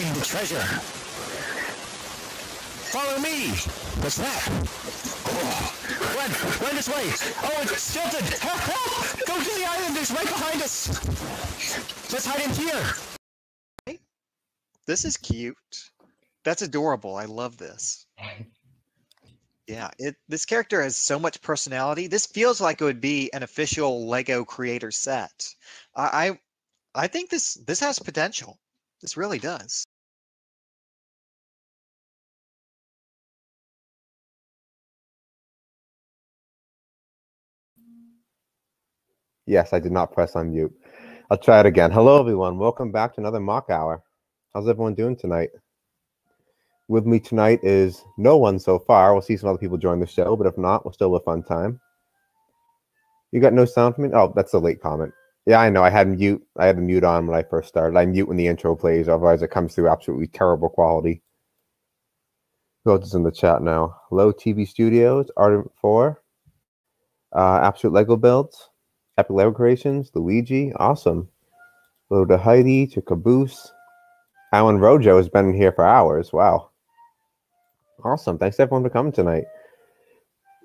pleasure. Follow me. What's that? Oh, run, run this way. Oh, it's Stilton. Go to the island. It's right behind us. Let's hide in here. This is cute. That's adorable. I love this. Yeah, it this character has so much personality. This feels like it would be an official Lego creator set. I I, I think this this has potential. This really does. Yes, I did not press on mute. I'll try it again. Hello, everyone. Welcome back to another MOC hour. How's everyone doing tonight? With me tonight is no one so far. We'll see some other people join the show, but if not, we'll still have a fun time. You got no sound from me? Oh, that's a late comment. Yeah, I know. I had mute. I had the mute on when I first started. I mute when the intro plays, otherwise it comes through absolutely terrible quality. Who else is in the chat now? Low TV Studios, Ardent Four, uh, Absolute Lego Builds, Epic Lego Creations, Luigi, awesome. Hello to Heidi, to Caboose. Alan Rojo has been here for hours. Wow. Awesome. Thanks everyone for coming tonight.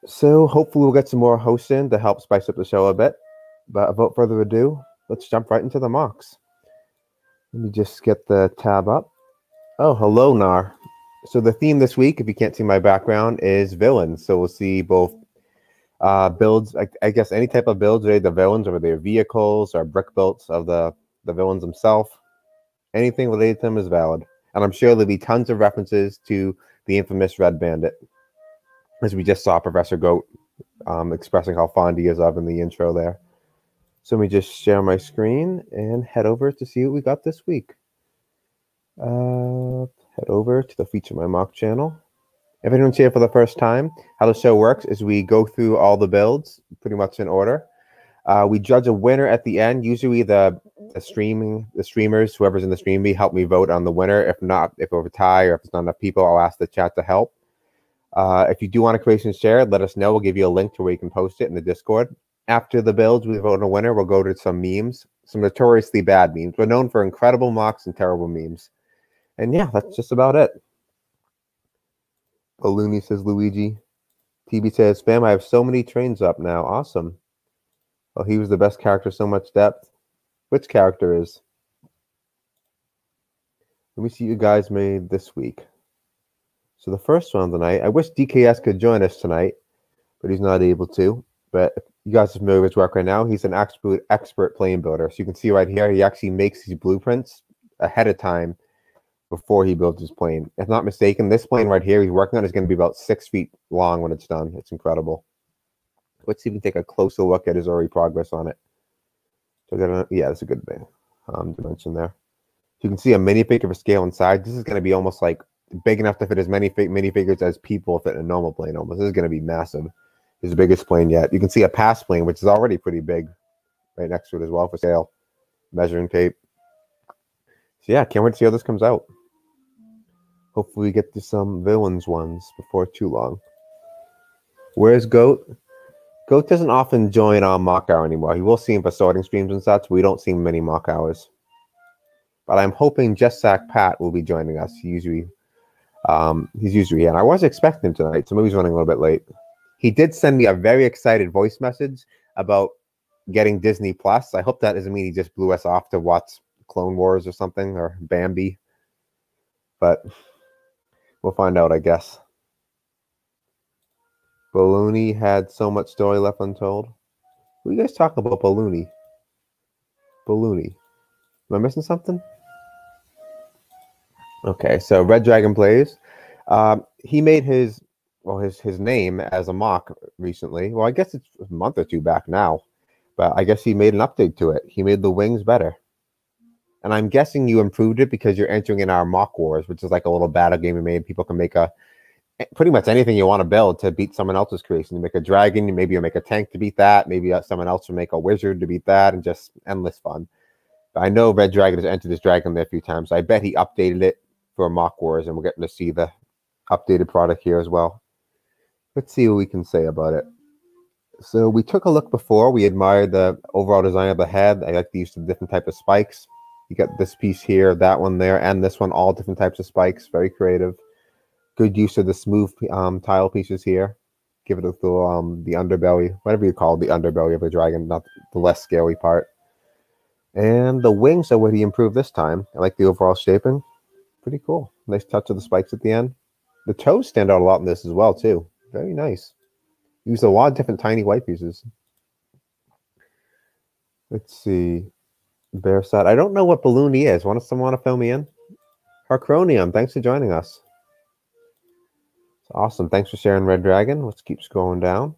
So hopefully we'll get some more hosts in to help spice up the show a bit. But without further ado, let's jump right into the MOCs. Let me just get the tab up. Oh, hello, Nar. So the theme this week, if you can't see my background, is villains. So we'll see both uh, builds, I, I, guess any type of builds related to villains, or their vehicles or brick builds of the, the villains themselves. Anything related to them is valid. And I'm sure there'll be tons of references to the infamous Red Bandit, as we just saw Professor Goat um, expressing how fond he is of in the intro there. So let me just share my screen and head over to see what we got this week. Uh, head over to the Feature My MOC channel. If anyone's here for the first time, how the show works is we go through all the builds pretty much in order. Uh, we judge a winner at the end. Usually, the, the streaming the streamers, whoever's in the stream, me help me vote on the winner. If not, if we're tie or if it's not enough people, I'll ask the chat to help. Uh, if you do want to a creation shared, let us know. We'll give you a link to where you can post it in the Discord after the builds, we vote on a winner. We'll go to some memes, some notoriously bad memes. We're known for incredible MOCs and terrible memes. And yeah, that's just about it. Balloony says Luigi. TB says, Fam, I have so many trains up now. Awesome. Oh, he was the best character, so much depth. Which character is? Let me see you guys made this week. So the first one tonight, I wish DKS could join us tonight, but he's not able to. But you guys are familiar with his work right now. He's an expert expert plane builder. So you can see right here, he actually makes these blueprints ahead of time before he builds his plane. If not mistaken, this plane right here he's working on is going to be about six feet long when it's done. It's incredible. Let's even take a closer look at his early progress on it. So yeah, that's a good thing. Um, dimension there. So you can see a minifigure for scale inside. This is going to be almost like big enough to fit as many minifigures as people fit in a normal plane. Almost, this is going to be massive his biggest plane yet. You can see a pass plane, which is already pretty big, right next to it as well for sale. Measuring tape. So yeah, can't wait to see how this comes out. Hopefully we get to some villains ones before too long. Where's Goat? Goat doesn't often join our MOC hour anymore. He will see him for sorting streams and such. We don't see many MOC hours. But I'm hoping Just Sack Pat will be joining us. He usually um, he's usually here. And I was expecting him tonight, so maybe he's running a little bit late he did send me a very excited voice message about getting Disney Plus. I hope that doesn't mean he just blew us off to watch Clone Wars or something or Bambi. But we'll find out, I guess. Balloony had so much story left untold. What you guys talking about, Balloony? Balloony. Am I missing something? Okay, so Red Dragon plays. Um, he made his well his his name as a MOC recently. Well, I guess it's a month or two back now, but I guess he made an update to it. He made the wings better, and I'm guessing you improved it because you're entering in our MOC wars, which is like a little battle game we made. People can make a pretty much anything you want to build to beat someone else's creation. You make a dragon, maybe you make a tank to beat that. Maybe uh, someone else will make a wizard to beat that, and just endless fun. But I know Red Dragon has entered this dragon there a few times. I bet he updated it for MOC wars, and we're getting to see the updated product here as well. Let's see what we can say about it. So we took a look before. We admired the overall design of the head. I like the use of different type of spikes. You got this piece here, that one there, and this one, all different types of spikes. Very creative. Good use of the smooth um, tile pieces here. Give it a little um, the underbelly, whatever you call it, the underbelly of a dragon, not the less scary part. And the wings are what he improved this time. I like the overall shaping. Pretty cool. Nice touch of the spikes at the end. The toes stand out a lot in this as well, too. Very nice. Used a lot of different tiny white pieces. Let's see. Bear side. I don't know what balloon he is. Want someone to fill me in? Harcronium, thanks for joining us. It's awesome. Thanks for sharing Red Dragon. Let's keep scrolling down.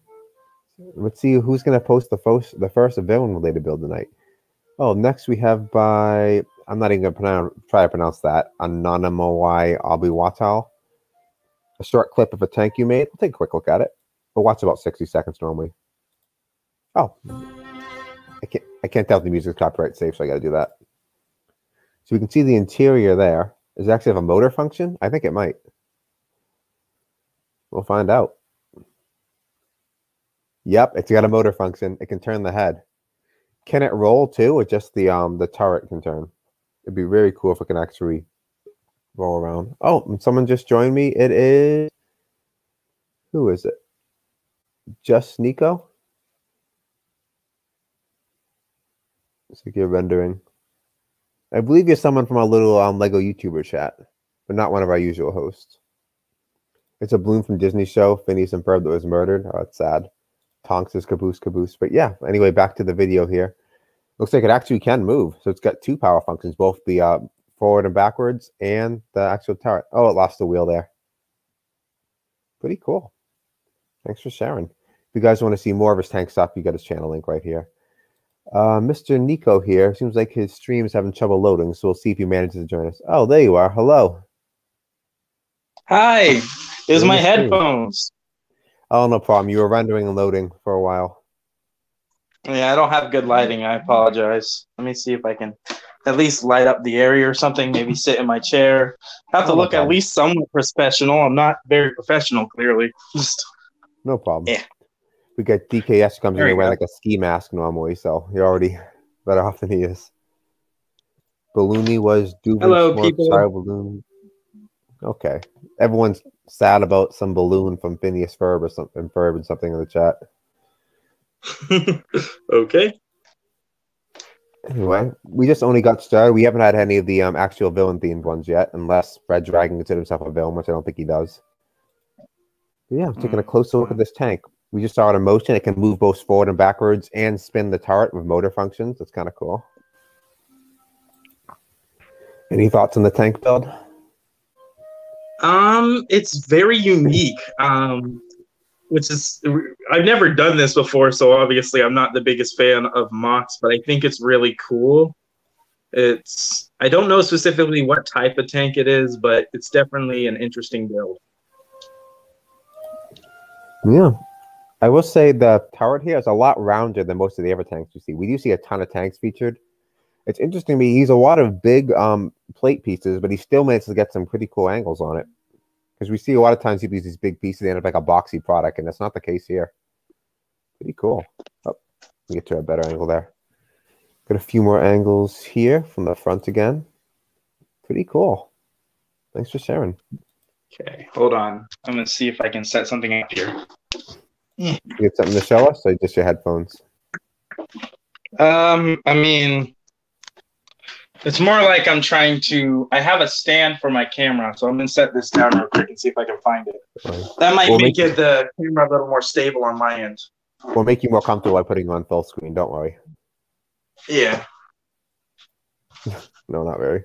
Let's see who's going to post the first the first villain related build tonight. Oh, next we have by I'm not even going to try to pronounce that. Anonymoi Abiwatal. A short clip of a tank you made. We'll take a quick look at it. We'll watch about 60 seconds normally. Oh, I can't I can't tell if the music's copyright safe, so I got to do that. So we can see the interior there. Does it actually have a motor function? I think it might. We'll find out. Yep, it's got a motor function. It can turn the head. Can it roll too, or just the um the turret can turn? It'd be very cool if it can actually roll around. Oh, someone just joined me. It is who is it? Just Nico. Secure rendering. I believe you're someone from our little um, Lego YouTuber chat, but not one of our usual hosts. It's a bloom from Disney show, Phineas and Ferb that was murdered. Oh, it's sad. Tonks is caboose caboose. But yeah, anyway, back to the video here. Looks like it actually can move. So it's got two power functions, both the uh, forward and backwards and the actual turret. Oh, it lost the wheel there. Pretty cool. Thanks for sharing. If you guys want to see more of his tank stuff, you got his channel link right here. Uh, Mr. Nico here. Seems like his stream is having trouble loading, so we'll see if he manages to join us. Oh, there you are. Hello. Hi. Was my headphones. Oh, no problem. You were rendering and loading for a while. Yeah, I don't have good lighting. I apologize. Let me see if I can at least light up the area or something. Maybe sit in my chair. have to Oh, look at least somewhat professional. I'm not very professional, clearly. Just No problem. Yeah. We got DKS comes in There here you wearing like a ski mask normally, so you're already better off than he is. Balloony was Dubin Hello, people. Sire Balloon. Okay. Everyone's sad about some balloon from Phineas Ferb or something Ferb and something in the chat. okay. Anyway, we just only got started. We haven't had any of the um, actual villain themed ones yet, unless Red Dragon considers himself a villain, which I don't think he does. But yeah, taking a closer look at this tank. We just saw it in motion. It can move both forward and backwards and spin the turret with motor functions. That's kind of cool. Any thoughts on the tank build? Um, it's very unique. Um, which is I've never done this before, so obviously I'm not the biggest fan of MOCs, but I think it's really cool. It's I don't know specifically what type of tank it is, but it's definitely an interesting build. Yeah. I will say the turret here is a lot rounder than most of the other tanks you see. We do see a ton of tanks featured. It's interesting to me. He's a lot of big um, plate pieces, but he still manages to get some pretty cool angles on it. Because we see a lot of times people use these big pieces, they end up like a boxy product, and that's not the case here. Pretty cool. Oh, we get to a better angle there. Got a few more angles here from the front again. Pretty cool. Thanks for sharing. Okay, hold on. I'm gonna see if I can set something up here. You get something to show us, or just your headphones? Um, I mean, it's more like I'm trying to. I have a stand for my camera, so I'm gonna set this down real quick and see if I can find it. Fine. That might We'll make make- it the camera a little more stable on my end. We'll make you more comfortable by putting on full screen. Don't worry. Yeah. No, not very.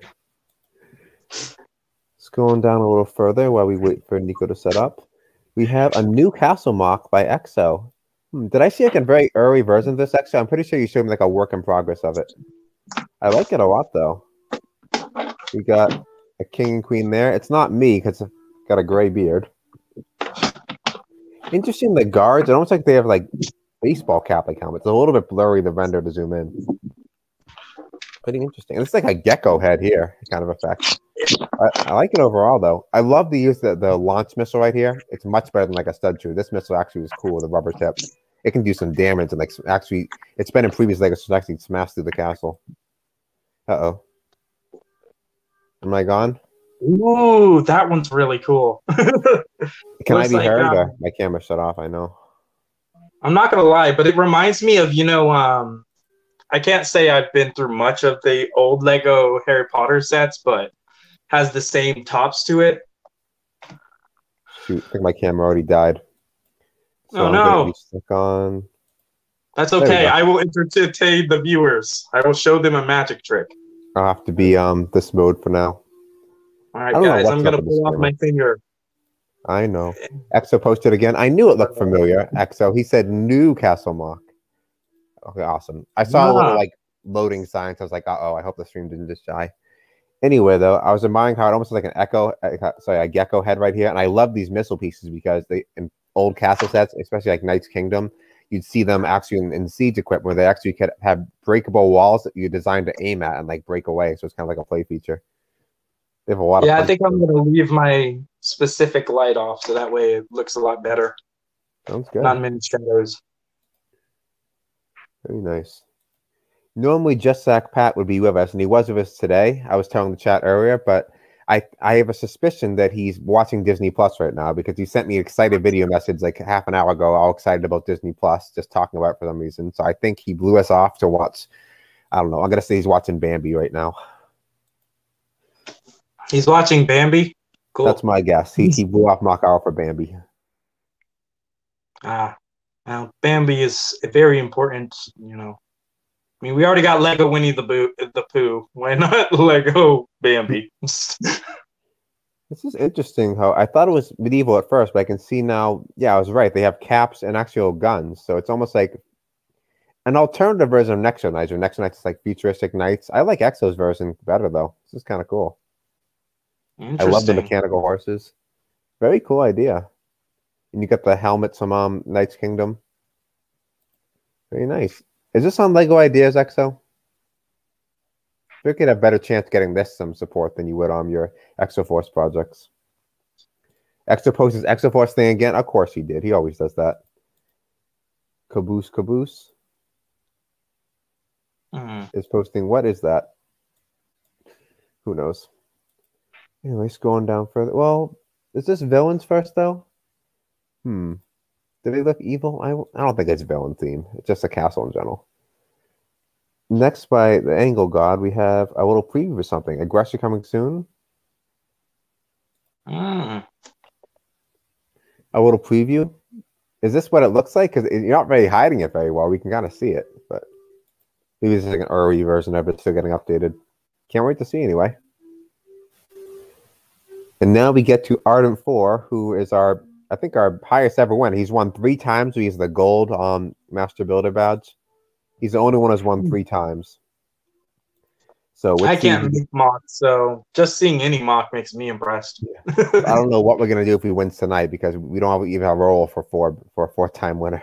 Scrolling down a little further while we wait for Nico to set up. We have a new castle MOC by EXO. Hmm, did I see like a very early version of this EXO? I'm pretty sure you showed me like a work in progress of it. I like it a lot though. We got a king and queen there. It's not me because I've got a gray beard. Interesting, the guards. It almost like they have like baseball cap like helmets. It's a little bit blurry the render to zoom in. Pretty interesting. It's like a gecko head here, kind of effect. I, I like it overall though. I love the use of the, launch missile right here. It's much better than like a stud true. This missile actually is cool with rubber tip. It can do some damage and like actually it's been in previous Lego so it's actually smashed through the castle. Uh oh. Am I gone? Ooh, that one's really cool. Can I be like, heard? um, my camera shut off. I know. I'm not gonna lie, but it reminds me of you know, um, I can't say I've been through much of the old Lego Harry Potter sets, but has the same tops to it. Shoot, I think my camera already died. Oh, I'm no. stuck on. That's okay. I will entertain the viewers. I will show them a magic trick. I'll have to be um this mode for now. All right, guys, I'm gonna up with this pull off camera. my finger. I know. Exo posted again. I knew it looked familiar. Exo. He said Newcastle MOC. Okay, awesome. I saw a little Ah. like loading signs. I was like, uh oh, I hope the stream didn't just die. Anyway, though, I was admiring how it almost like an echo, uh, sorry, a gecko head right here, and I love these missile pieces because they in old castle sets, especially like Knight's Kingdom, you'd see them actually in, in siege equipment where they actually could have breakable walls that you designed to aim at and like break away. So it's kind of like a play feature. They have a lot of Yeah, I think I'm gonna leave my specific light off so that way it looks a lot better. Sounds good. Not many shadows. Very nice. Normally, Just Sack Pat would be with us, and he was with us today. I was telling the chat earlier, but I I have a suspicion that he's watching Disney Plus right now because he sent me an excited video message like half an hour ago, all excited about Disney Plus, just talking about it for some reason. So I think he blew us off to watch. I don't know. I'm gonna say he's watching Bambi right now. He's watching Bambi. Cool. That's my guess. He he blew off MOC Hour for Bambi. Ah, now Bambi is a very important. You know, mean, we already got Lego Winnie the Boo, the Pooh. Why not Lego Bambi? This is interesting how I thought it was medieval at first, but I can see now, yeah, I was right. They have caps and actual guns. So it's almost like an alternative version of Nexo Knights, or Nexo Knights is like futuristic knights. I like Exo's version better though. This is kind of cool. I love the mechanical horses. Very cool idea. And you got the helmets from um Knight's Kingdom. Very nice. Is this on Lego Ideas, Exo? You could have a better chance getting this some support than you would on your Exoforce projects. Exo posts his Exoforce thing again. Of course he did. He always does that. Caboose Caboose Hmm. is posting. What is that? Who knows? Anyways, going down further. Well, is this villains first though? Hmm. Do they look evil? I, I don't think it's villain theme. It's just a castle in general. Next, by the Angle God, we have a little preview of something. Aggressor coming soon. Hmm. A little preview. Is this what it looks like? Because you're not really hiding it very well. We can kind of see it, but maybe this is like an early version of it, still getting updated. Can't wait to see anyway. And now we get to Ardent Four, who is our, I think, our highest ever win. He's won three times. He's the gold um, Master Builder badge. He's the only one who's won three times. So I can't make MOC, so just seeing any MOC makes me impressed. I don't know what we're gonna do if he wins tonight because we don't have, even have a role for four for a fourth time winner.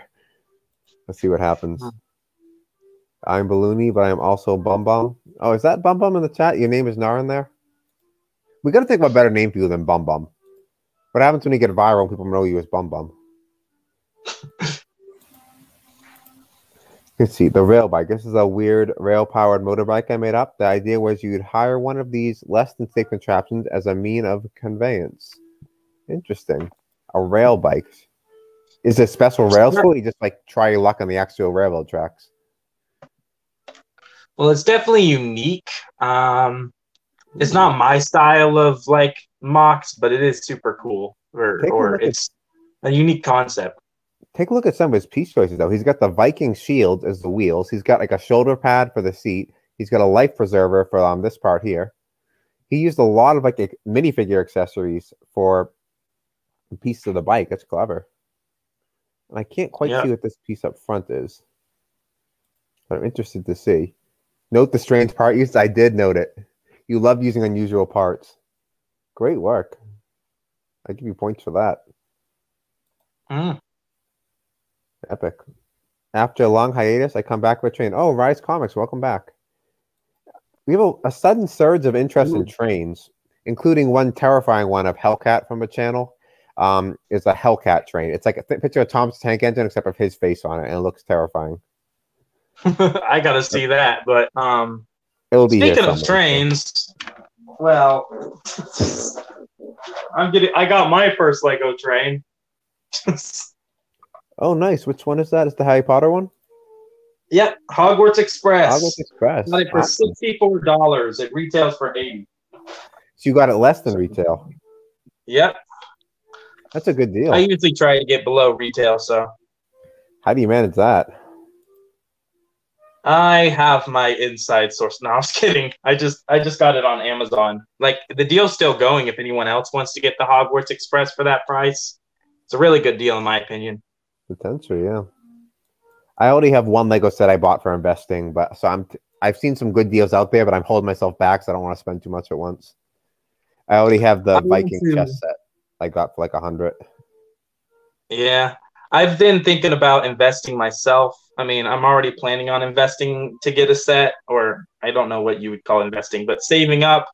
Let's see what happens. Hmm. I'm Balloony, but I am also Bum Bum. Oh, is that Bum Bum in the chat? Your name is Nar in there. We gotta think of a better name for you than Bum Bum. What happens when you get viral and people know you as Bum Bum? Let's see, the rail bike. This is a weird rail powered motorbike I made up. The idea was you'd hire one of these less than safe contraptions as a mean of conveyance. Interesting. A rail bike. Is it special rails for it? You just like try your luck on the actual railroad tracks. Well, it's definitely unique. Um, it's not my style of like MOCs, but it is super cool. Or, Take a or look at- it's a unique concept. Take a look at some of his piece choices though. He's got the Viking shield as the wheels. He's got like a shoulder pad for the seat. He's got a life preserver for um this part here. He used a lot of like minifigure accessories for pieces of the bike. That's clever. And I can't quite Yeah. see what this piece up front is. But I'm interested to see. Note the strange part use. I did note it. You love using unusual parts. Great work. I give you points for that. Mm. Epic. After a long hiatus, I come back with train. Oh, Rise Comics, welcome back. We have a, a sudden surge of interest in trains, including one terrifying one of Hellcat from a channel. Um, is a Hellcat train. It's like a picture of Tom's tank engine, except with his face on it, and it looks terrifying. I gotta see that. But um, It'll be speaking of somewhere. trains, Well, I'm getting. I got my first Lego train. Oh, nice. Which one is that? Is the Harry Potter one? yep, Hogwarts Express. Hogwarts Express. Got it for sixty-four dollars. It retails for eighty. So you got it less than retail. Yep. That's a good deal. I usually try to get below retail, so How do you manage that? I have my inside source. No, I was kidding. I just I just got it on Amazon. Like the deal's still going. If anyone else wants to get the Hogwarts Express for that price, it's a really good deal in my opinion. Potentially, yeah. I already have one Lego set I bought for investing, but so I'm t- I've seen some good deals out there, but I'm holding myself back because I don't want to spend too much at once. I already have the I Viking to- chess set I got for like a hundred. Yeah. I've been thinking about investing myself. I mean, I'm already planning on investing to get a set, or I don't know what you would call investing, but saving up,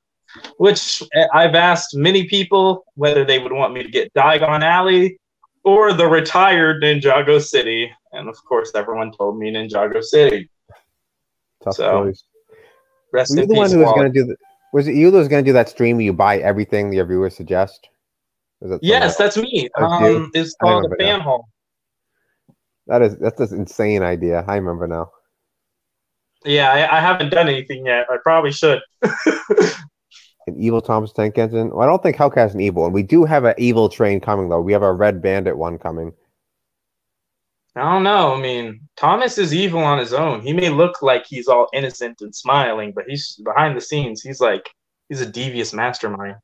which I've asked many people whether they would want me to get Diagon Alley or the retired Ninjago City. And of course, everyone told me Ninjago City. Tough So, choice. Rest Were you in the one peace, who was going to do the? Was it you that was going to do that stream where you buy everything your viewers suggest? Yes, that's me. Um, it's called a fan haul. That is that's an insane idea. I remember now. Yeah, I, I haven't done anything yet. I probably should. An evil Thomas Tank Engine. Well, I don't think Hellcat has an evil, and we do have an evil train coming though. We have a Red Bandit one coming. I don't know. I mean, Thomas is evil on his own. He may look like he's all innocent and smiling, but he's behind the scenes. He's like he's a devious mastermind.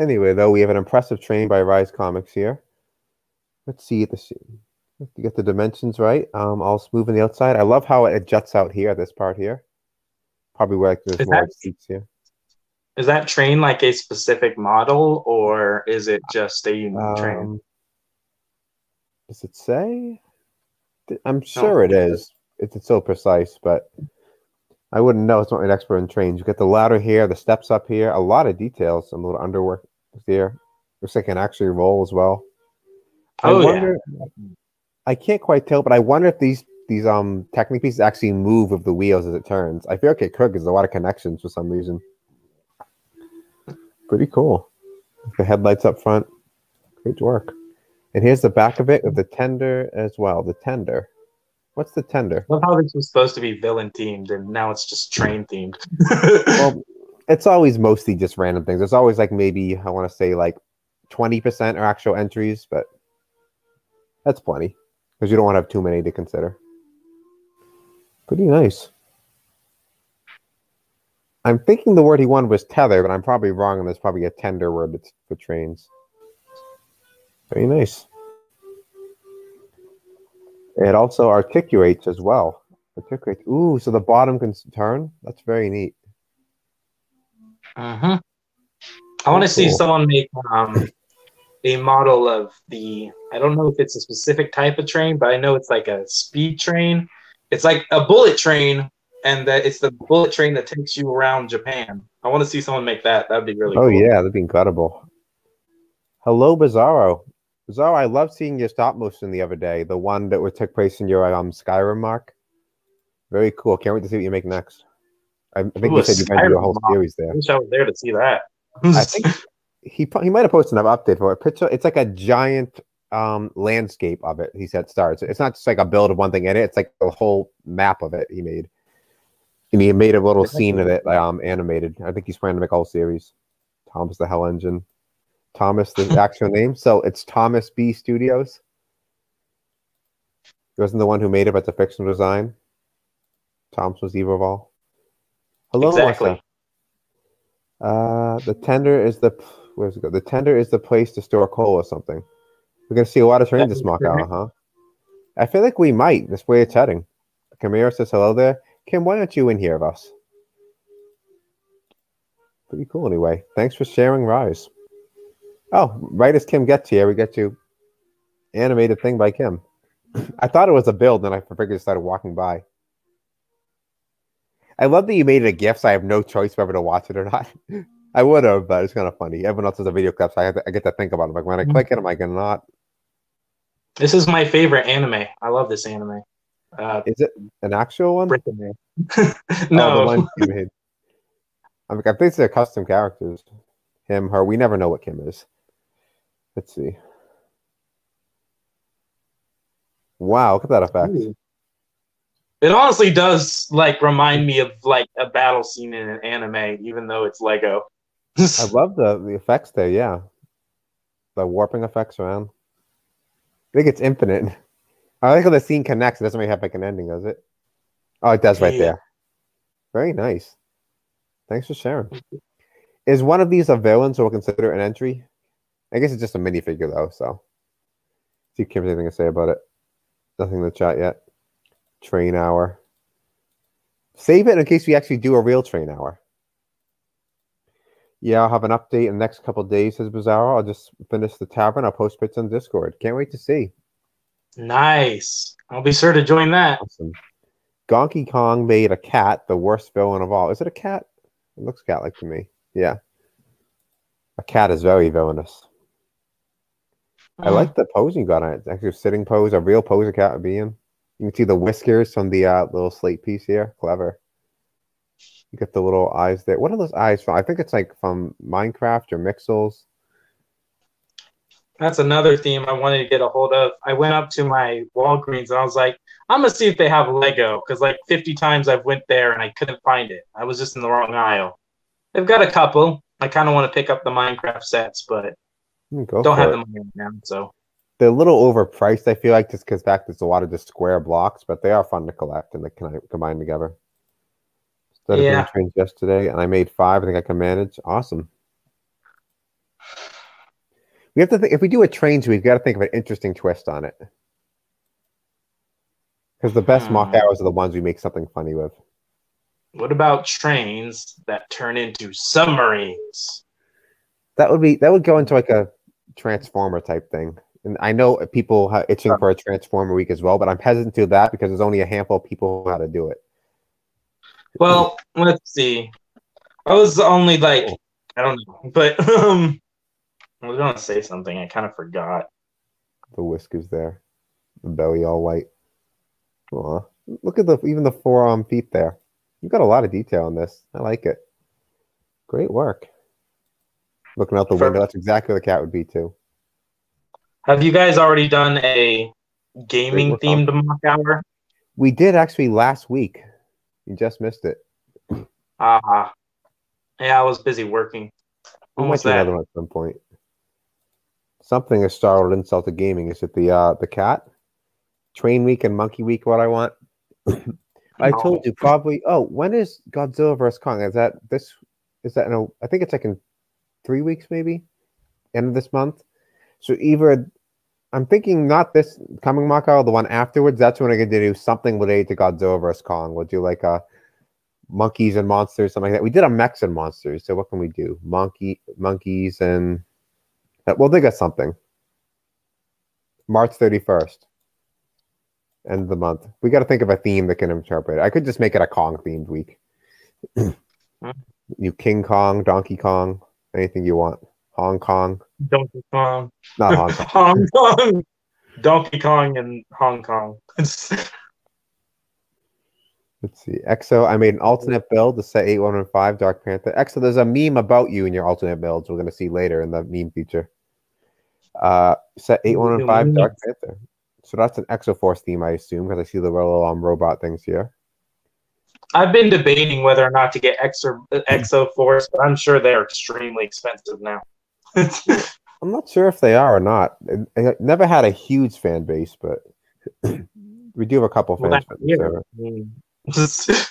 Anyway, though, we have an impressive train by Rise Comics here. Let's see the to get the dimensions right. Um, all smooth on the outside. I love how it juts out here. This part here, probably where like, there's Is more that- seats here. Is that train like a specific model, or is it just a unique train? Um, does it say? I'm sure it is. It's, it's so precise, but I wouldn't know. It's not an expert in trains. You get the ladder here, the steps up here, a lot of details. Some little underwork here. Looks like it can actually roll as well. I Oh, yeah. I can't quite tell, but I wonder if these these um Technic pieces actually move with the wheels as it turns. I feel like it could because there's a lot of connections for some reason. Pretty cool. The headlights up front. Great work. And here's the back of it with the tender as well. The tender. What's the tender? Love how this was supposed to be villain themed, and now it's just train themed. Well, it's always mostly just random things. There's always like maybe I want to say like 20% are actual entries, but that's plenty because you don't want to have too many to consider. Pretty nice. I'm thinking the word he wanted was tether, but I'm probably wrong, and there's probably a tender word that's for trains. Very nice. It also articulates as well. Articulates. Ooh, so the bottom can turn. That's very neat. Mhm. I want to see someone make um, a model of the. I don't know if it's a specific type of train, but I know it's like a speed train. It's like a bullet train, and that it's the bullet train that takes you around Japan. I want to see someone make that. That'd be really Oh cool. yeah, that'd be incredible. Hello, Bizarro. Bizarro, I love seeing your stop motion the other day. The one that would took place in your um Skyrim mark. Very cool. Can't wait to see what you make next. I, I think Ooh, you said you're going to do a whole mark. series there. I wish I was there to see that. I think he he might have posted an update for it. Picture it's like a giant um landscape of it. He said starts. It's not just like a build of one thing in it. It's like the whole map of it he made. And he made a little scene of it um animated. I think he's planning to make a whole series. Thomas the Hell Engine. Thomas the actual name. So it's Thomas B Studios. He wasn't the one who made it, but it's a fictional design. Thomas was evil of all. Hello, Exactly. Uh, the tender is the where's it go? The tender is the place to store coal or something. We're gonna see a lot of trains this is MOC hour, huh? I feel like we might. This way it's heading. Camaro says hello there. Kim, why aren't you in here of us? Pretty cool anyway. Thanks for sharing Rise. Oh, right as Kim gets here, we get to animated thing by Kim. I thought it was a build, and I figured started walking by. I love that you made it a gift, so I have no choice whether to watch it or not. I would have, but it's kind of funny. Everyone else has a video clip, so I, have to, I get to think about it. Like when I click it, am I gonna not? This is my favorite anime. I love this anime. Uh, Is it an actual one? Oh, no, one you made. I mean, I think they're custom characters. Him, her. We never know what Kim is. Let's see. Wow, look at that effect. It honestly does like remind me of like a battle scene in an anime, even though it's Lego. I love the, the effects there, yeah. The warping effects around. I think it's infinite. I like how the scene connects. It doesn't really have like an ending, does it? Oh, it does right there. Very nice. Thanks for sharing. Is one of these a villain, so we'll consider an entry? I guess it's just a minifigure though, so see if Kim's anything to say about it. Nothing in the chat yet. Train hour. Save it in case we actually do a real train hour. Yeah, I'll have an update in the next couple days, says Bizarro. I'll just finish the tavern. I'll post bits on Discord. Can't wait to see. Nice. I'll be sure to join that. Awesome. Donkey Kong made a cat the worst villain of all. Is it a cat? It looks cat like to me. Yeah. A cat is very villainous. I Mm. like the pose you got on it. It's actually a sitting pose, a real pose a cat would be in. You can see the whiskers from the uh, little slate piece here. Clever. You get the little eyes there. What are those eyes from? I think it's like from Minecraft or Mixels. That's another theme I wanted to get a hold of. I went up to my Walgreens and I was like, I'm gonna see if they have Lego because like 50 times I've went there and I couldn't find it. I was just in the wrong aisle. They've got a couple. I kind of want to pick up the Minecraft sets, but Hmm, Go don't have it. the money right now. So They're a little overpriced, I feel like, just because back there's a lot of just square blocks, but they are fun to collect and they can combine together. Started Yeah. doing trains yesterday, and I made five. I think I can manage. Awesome. We have to think if we do a trains, we've got to think of an interesting twist on it. Because the best MOC Hmm. hours are the ones we make something funny with. what about trains that turn into submarines? That would be that would go into like a transformer type thing. And I know people are itching for a transformer week as well, but I'm hesitant to do that because there's only a handful of people who know how to do it. Well, let's see. I was only like, I don't know, but um, I was gonna say something. I kind of forgot. The whiskers there, the belly all white. Aw, look at the even the forearm feet there. You've got a lot of detail in this. I like it. Great work. Looking out the For- window, that's exactly what the cat would be too. Have you guys already done a gaming themed MOC hour? We did actually last week. You just missed it. Ah, yeah, I was busy working. Might Almost do another one at some point. Something has startled insult to gaming. Is it the uh the cat? Train week and monkey week what I want? I No. told you probably oh, when is Godzilla vs. Kong? Is that this is that no I think it's like in three weeks maybe? End of this month. So either I'm thinking not this coming Mako, the one afterwards, that's when I get to do something related to Godzilla vs. Kong. We'll do like a monkeys and monsters, something like that. We did a mechs and monsters, so what can we do? Monkey monkeys and uh, we'll think of something. March 31st. End of the month. We got to think of a theme that can interpret it. I could just make it a Kong themed week. you King Kong, Donkey Kong, anything you want. Hong Kong, Donkey Kong, not Hong Kong. Hong Kong, Donkey Kong, and Hong Kong. Let's see. Exo, I made an alternate build to set 8115 Dark Panther. Exo, there's a meme about you in your alternate builds we're going to see later in the meme feature. Uh, set 8115 Dark Panther. So that's an Exo Force theme, I assume, because I see the little um, robot things here. I've been debating whether or not to get Exo Exo Force, but I'm sure they're extremely expensive now. I'm not sure if they are or not. It, never had a huge fan base, but we do have a couple Well, fans. that- for the yeah. server. It's the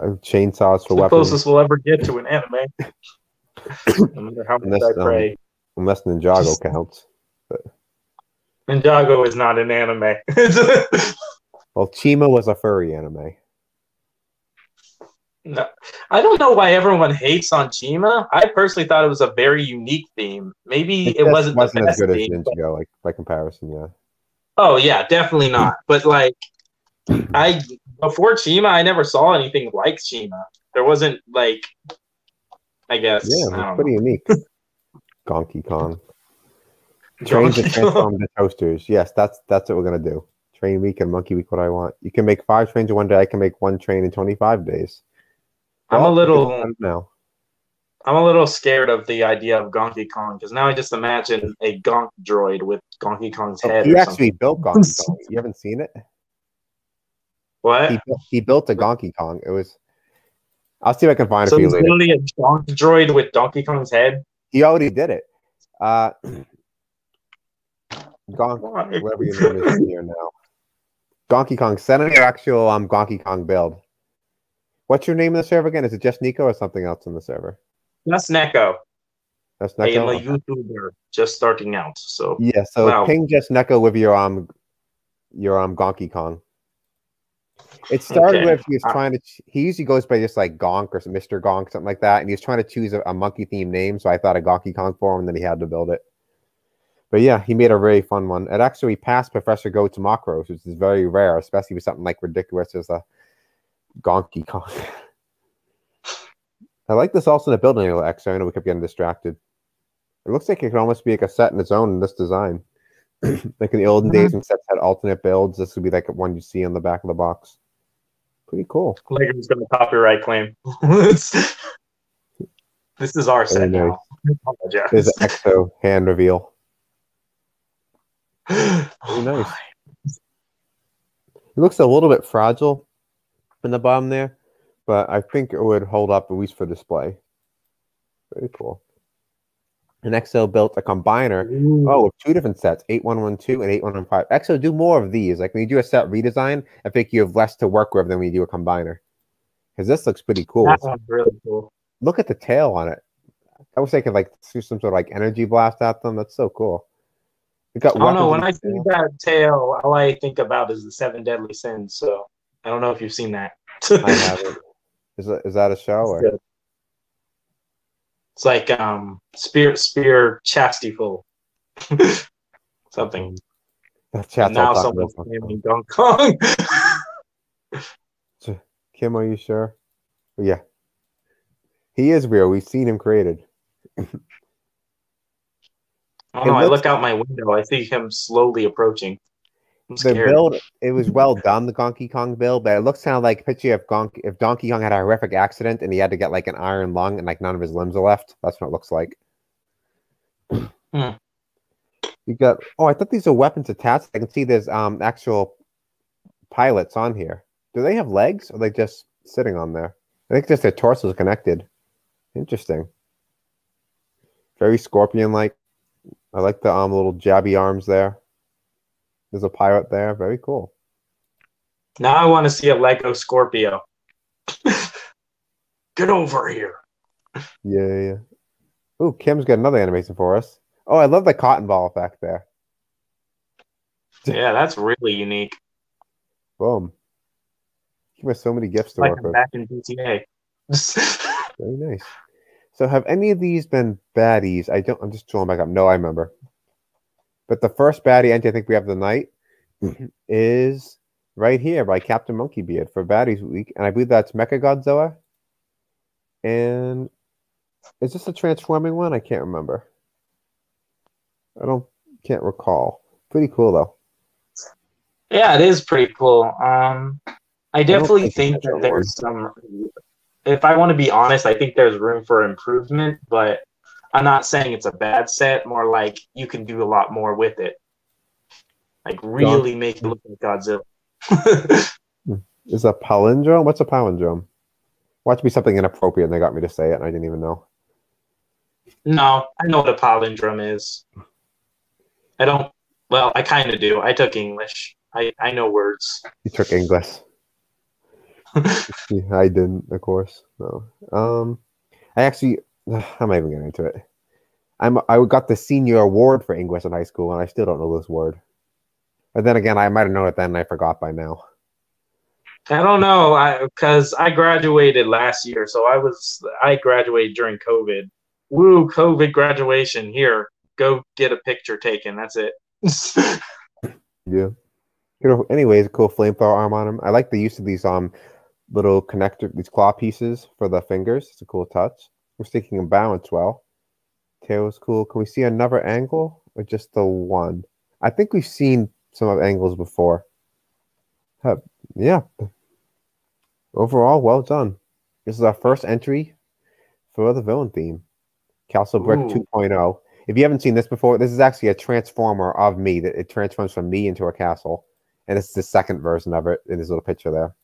Uh, Chainsaws for weapons, closest we'll ever get to an anime. no matter how much Unless, I um, unless Ninjago counts. But... Ninjago is not an anime. Well, Chima was a furry anime. No, I don't know why everyone hates on Chima. I personally thought it was a very unique theme. Maybe it, wasn't, wasn't as good as theme, but- Ninjago, like by comparison. Yeah. Oh yeah, definitely not. But like, I before Chima, I never saw anything like Chima. There wasn't like, I guess. Yeah, I pretty know. unique. Donkey Kong. Trains and transform into toasters. Yes, that's that's what we're gonna do. Train week and monkey week. What I want. You can make five trains in one day. I can make one train in twenty five days. I'm a little now. I'm a little scared of the idea of Donkey Kong because now I just imagine a Gonk droid with Donkey Kong's head. He actually built Donkey Kong. You haven't seen it? What? He built, he built a Donkey Kong. It was. I'll see if I can find it So for you he's later. literally a Gonk droid with Donkey Kong's head. He already did it. Uh, Gon- whatever your name is here now. Donkey Kong. Send in your actual um Donkey Kong build. What's your name in the server again? Is it just Nico or something else in the server? That's Neko. That's I am a YouTuber just starting out. So Yeah, so Wow. ping just Neko with your um your um Donkey Kong. It started Okay. with he was Uh, trying to he usually goes by just like Gonk or Mr. Gonk, something like that, and he was trying to choose a, a monkey themed name, so I thought a Donkey Kong for him, and then he had to build it. But yeah, he made a very fun one. It actually passed Professor Go to Macros, which is very rare, especially with something like ridiculous as a Donkey Kong. I like this also in the building a little X. I know we kept getting distracted. It looks like it could almost be like a set in its own in this design. like in the olden mm-hmm. days when sets had alternate builds, this would be like one you see on the back of the box. Pretty cool. Lego's gonna copyright claim. this is our set Very now. I There's apologize. an EXO hand reveal. Very nice. It looks a little bit fragile in the bottom there, but I think it would hold up at least for display. Very cool. And XO built a combiner Ooh. Oh, two different sets, 8112 and 8115. Exo, do more of these. Like when you do a set redesign, I think you have less to work with than when you do a combiner. Because this looks pretty cool. that one's really cool. Look at the tail on it. I wish I could like shoot some sort of like energy blast at them. That's so cool. It got I don't know. When I see that tail, all I think about is the seven deadly sins. So I don't know if you've seen that. I haven't. Is that, is that a show? Or? It's like um spear spear Chastiefol. Something. That And chat's now all talking someone's about claiming Kong. something. Kim, are you sure? Yeah. He is real. We've seen him created. I It don't. I look out my window. I see him slowly approaching. The build it was well done the donkey kong build but it looks kind of like picture if Gonk, if donkey kong had a horrific accident and he had to get like an iron lung and like none of his limbs are left. That's what it looks like. Hmm. you got oh i thought these are weapons attached. I can see there's um actual pilots on here. Do they have legs or are they just sitting on there? I think just their torsos connected. Interesting. Very scorpion like i like the um little jabby arms there there's a pirate there very cool Now I want to see a Lego Scorpio. Get over here. Yeah, yeah. Ooh, Kim's got another animation for us. Oh, I love the cotton ball effect there. Yeah, that's really unique. Boom. Kim has so many gifts to Like work with. back in GTA. Very nice. So, have any of these been baddies? I don't. I'm just scrolling back up. No, I remember. But the first baddie entry I think we have the tonight is right here by Captain Monkey Beard for Baddies Week, and I believe that's Mecha Godzilla. And is this a transforming one? I can't remember. I don't can't recall. Pretty cool though. yeah, it is pretty cool. Um, I definitely think think that that there's some. If I want to be honest, I think there's room for improvement, but I'm not saying it's a bad set. More like you can do a lot more with it. Like really make it look like Godzilla. Is a palindrome? What's a palindrome? Watch me something inappropriate and they got me to say it and I didn't even know. no, I know what a palindrome is. I don't. Well, I kind of do. I took English. I I know words. You took English. I didn't, of course. No. Um, I actually, I'm not even getting into it. I'm I got the senior award for English in high school, and I still don't know this word. But then again, I might have known it then, and I forgot by now. I don't know, I because I graduated last year, so I was I graduated during COVID. Woo, COVID graduation. Here, go get a picture taken. That's it. Yeah. You know, anyways, cool flamethrower arm on him. I like the use of these um little connector, these claw pieces for the fingers. It's a cool touch. We're sticking in balance well. Tail is cool. Can we see another angle or just the one? I think we've seen some of angles before. Have- yeah. Overall, well done. This is our first entry for the villain theme, Castle Brick Ooh. 2.0. If you haven't seen this before, this is actually a transformer of me that it transforms from me into a castle, and it's the second version of it in this little picture there.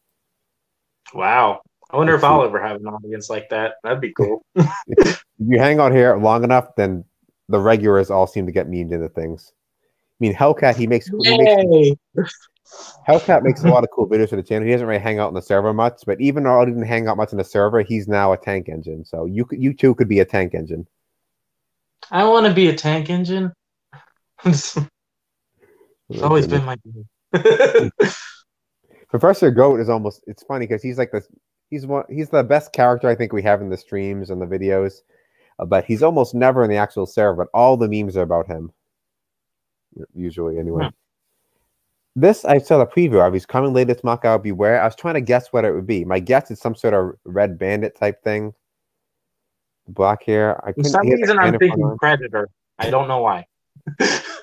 Wow. I wonder if I'll ever have an audience like that. That'd be cool. If you hang out here long enough, then the regulars all seem to get memed into things. I mean, Hellcat, he makes, he makes Hellcat makes a lot of cool videos for the channel. He doesn't really hang out in the server much, but even though I didn't hang out much in the server, he's now a tank engine. So you could, you too could be a tank engine. I want to be a tank engine. it's always been my dream. Professor Goat is almost it's funny because he's like this he's one he's the best character I think we have in the streams and the videos. uh, but he's almost never in the actual server, but all the memes are about him. Usually anyway. This I saw the preview of. He's coming later to Macau Beware. I was trying to guess what it would be. My guess is some sort of red bandit type thing. Black hair. I For some reason, I'm thinking. Predator. I don't know why.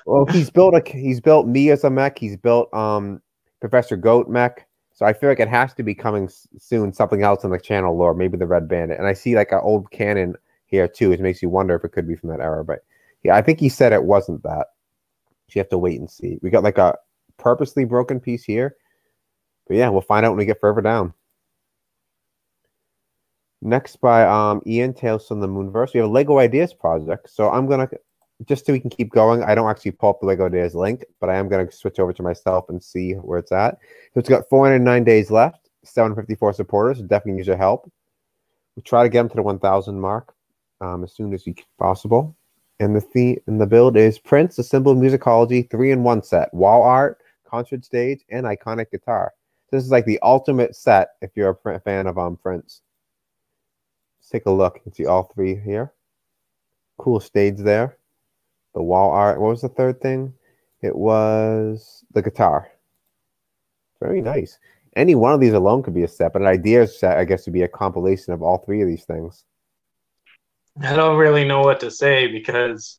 Well, he's built a he's built me as a mech. He's built um Professor Goat mech. So I feel like it has to be coming soon. Something else in the channel lore, maybe the Red Bandit. And I see like an old cannon here too. which makes you wonder if it could be from that era. But yeah, I think he said it wasn't that. So you have to wait and see. We got like a purposely broken piece here. But yeah, we'll find out when we get further down. Next by um Ian Tales from the Moonverse. We have a Lego Ideas project. So I'm gonna just so we can keep going. I don't actually pull up the Lego Ideas link, but I am gonna switch over to myself and see where it's at. So it's got 409 days left, 754 supporters. Definitely use your help. We try to get them to the 1,000 mark um, as soon as we possible. And the theme and the build is Prince, the symbol of musicology, three in one set: wall art, concert stage, and iconic guitar. This is like the ultimate set if you're a fan of um Prince. Let's take a look and see all three here. Cool stage there. The wall art. What was the third thing? It was the guitar. Very nice. Any one of these alone could be a set, but an idea set, I guess, would be a compilation of all three of these things. I don't really know what to say because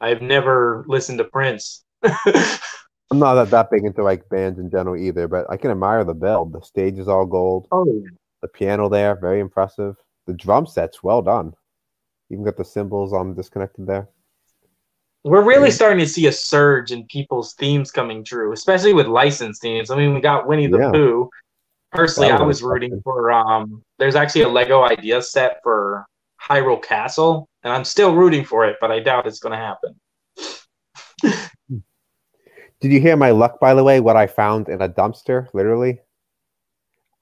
I've never listened to Prince. I'm not that, that big into like bands in general either, but I can admire the build. The stage is all gold. oh, The piano there, very impressive. The drum set's well done. Even got the cymbals um disconnected there. We're really starting to see a surge in people's themes coming true, especially with licensed themes. I mean, we got Winnie the Yeah. Pooh. Personally, That I was was rooting for um. There's actually a Lego idea set for Hyrule Castle, and I'm still rooting for it, but I doubt it's going to happen. Did you hear my luck, by the way? What I found in a dumpster, literally.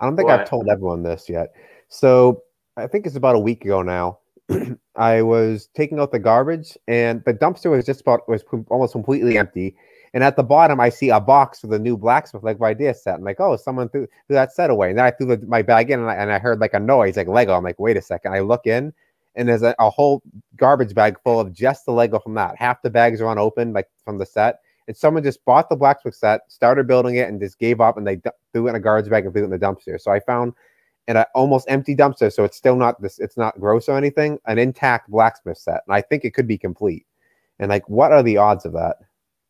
I don't think I've told everyone this yet. So I think it's about a week ago now. I was taking out the garbage, and the dumpster was just about was almost completely empty. And at the bottom, I see a box with a new blacksmith Lego idea set. I'm like, oh, someone threw, threw that set away. And then I threw the, my bag in, and I, and I heard like a noise, like Lego. I'm like, wait a second. I look in, and there's a, a whole garbage bag full of just the Lego from that. Half the bags are unopened, like from the set and someone just bought the blacksmith set, started building it, and just gave up, and they threw it in a garbage bag and threw it in the dumpster. So I found in an almost empty dumpster, so it's still not this, it's not gross or anything, an intact blacksmith set, and I think it could be complete. And like, what are the odds of that?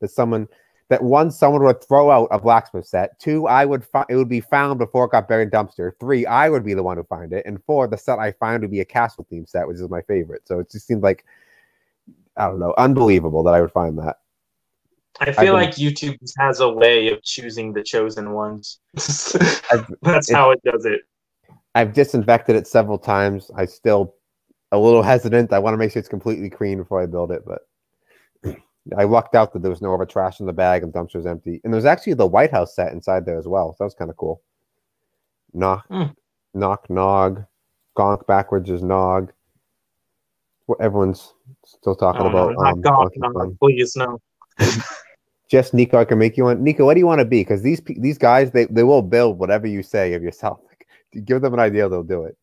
That someone that one someone would throw out a blacksmith set. Two, I would find it would be found before it got buried in dumpster. Three, I would be the one who find it, and four, the set I find would be a castle theme set, which is my favorite. So it just seemed like I don't know, unbelievable that I would find that. I feel like YouTube has a way of choosing the chosen ones. That's how it does it. I've disinfected it several times. I still a little hesitant. I want to make sure it's completely clean before I build it, but I lucked out that there was no other trash in the bag and the dumpster empty. And there's actually the White House set inside there as well. So that was kind of cool. Knock, Hmm. knock, nog, gonk backwards is nog. What everyone's still talking Oh, about. not um, God, Donkey no, please no. Just Nico, I can make you one. Nico, what do you want to be? Because these these guys, they, they will build whatever you say of yourself. Give them an idea, they'll do it.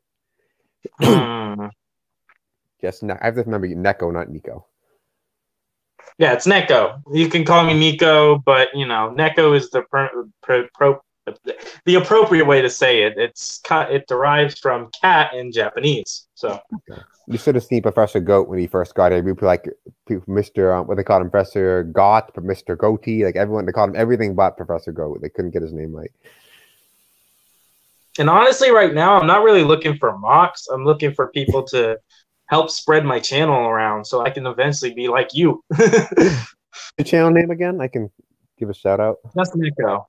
Just Ne- I have to remember you, Neko, not Nico. Yeah, it's Neko. You can call me Nico, but you know, Neko is the pro, pro, pro, the appropriate way to say it. It's it derives from cat in Japanese. So You should have seen Professor Goat when he first got here. People like Mr. Um, what they called him, Professor Got, Mr. Goatee, like everyone they called him everything but Professor Goat. They couldn't get his name right. And honestly, right now, I'm not really looking for MOCs. I'm looking for people to help spread my channel around so I can eventually be like you. Your channel name again? I can give a shout out. Just Neko.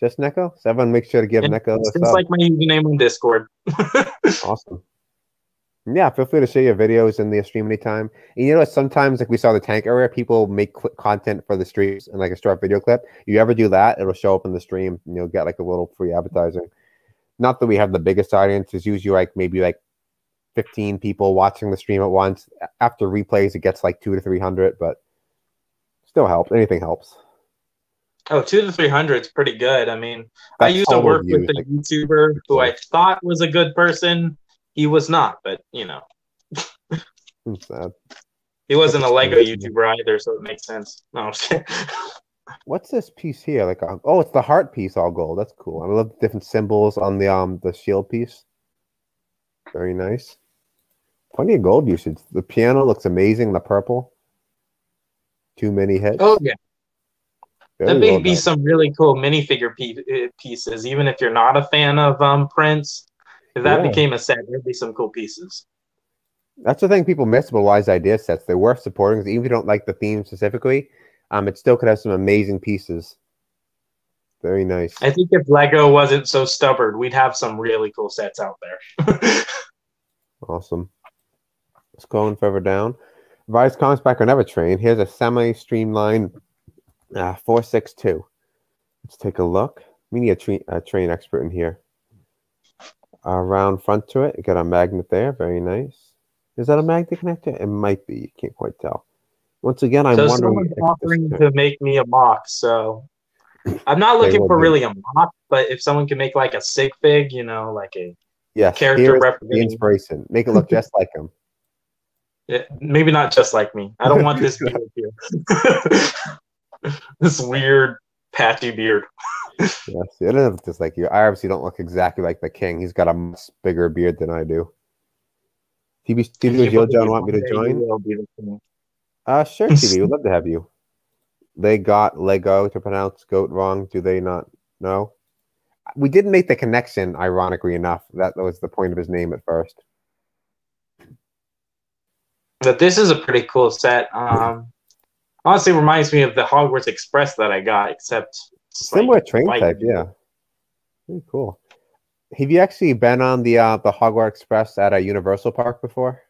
Just Neko? So everyone make sure to give And Neko It's like my username on Discord. Awesome. Yeah, feel free to share your videos in the stream anytime. And you know what? Sometimes, like we saw the tank area, people make quick content for the streams and like a short video clip. You ever do that, it'll show up in the stream and you'll get like a little free advertising. Not that we have the biggest audience, it's usually like maybe like 15 people watching the stream at once. After replays, it gets like two to 300, but still helps. Anything helps. Oh, two to three hundred is pretty good. I mean, I used to work with a YouTuber who I thought was a good person. He was not, but you know, sad. he wasn't a Lego That's YouTuber either, so it makes sense. No, I'm just kidding. What's this piece here? Like, a, oh, it's the heart piece, all gold. That's cool. I love the different symbols on the um the shield piece. Very nice. Plenty of gold usage. The piano looks amazing. The purple. Too many hits. oh yeah, Very there may well be done. some really cool minifigure uh, pieces, even if you're not a fan of um Prince. If that Yeah. became a set, there'd be some cool pieces. That's the thing people miss about Wise Idea sets. They're worth supporting, Even if you don't like the theme specifically, um, it still could have some amazing pieces. Very nice. I think if Lego wasn't so stubborn, we'd have some really cool sets out there. Awesome. Scrolling further down. Vice comics back on Evertrain. Here's a semi-streamlined uh, 462. Let's take a look. We need a, tra- a train expert in here. Uh, round front to it. Got a magnet there. Very nice. Is that a magnet connector? It might be. You can't quite tell. Once again, I'm so wondering. offering to make me a MOC, so I'm not looking for be. really a MOC, but if someone can make like a sig fig, you know, like a yes, character representing- inspiration. Make it look just like him. yeah, maybe not just like me. I don't want this beard here. this weird patchy beard. Yes, it doesn't look just like you. I obviously don't look exactly like the king. He's got a much bigger beard than I do. TV Studio If you John want me to on there, you join? Uh, sure, TV. We'd love to have you. They got Lego to pronounce goat wrong. Do they not know? We didn't make the connection, ironically enough. That was the point of his name at first. But this is a pretty cool set. Um, honestly, reminds me of the Hogwarts Express that I got, except it's like Similar train white. type, yeah. Very cool. Have you actually been on the uh, the Hogwarts Express at a Universal Park before?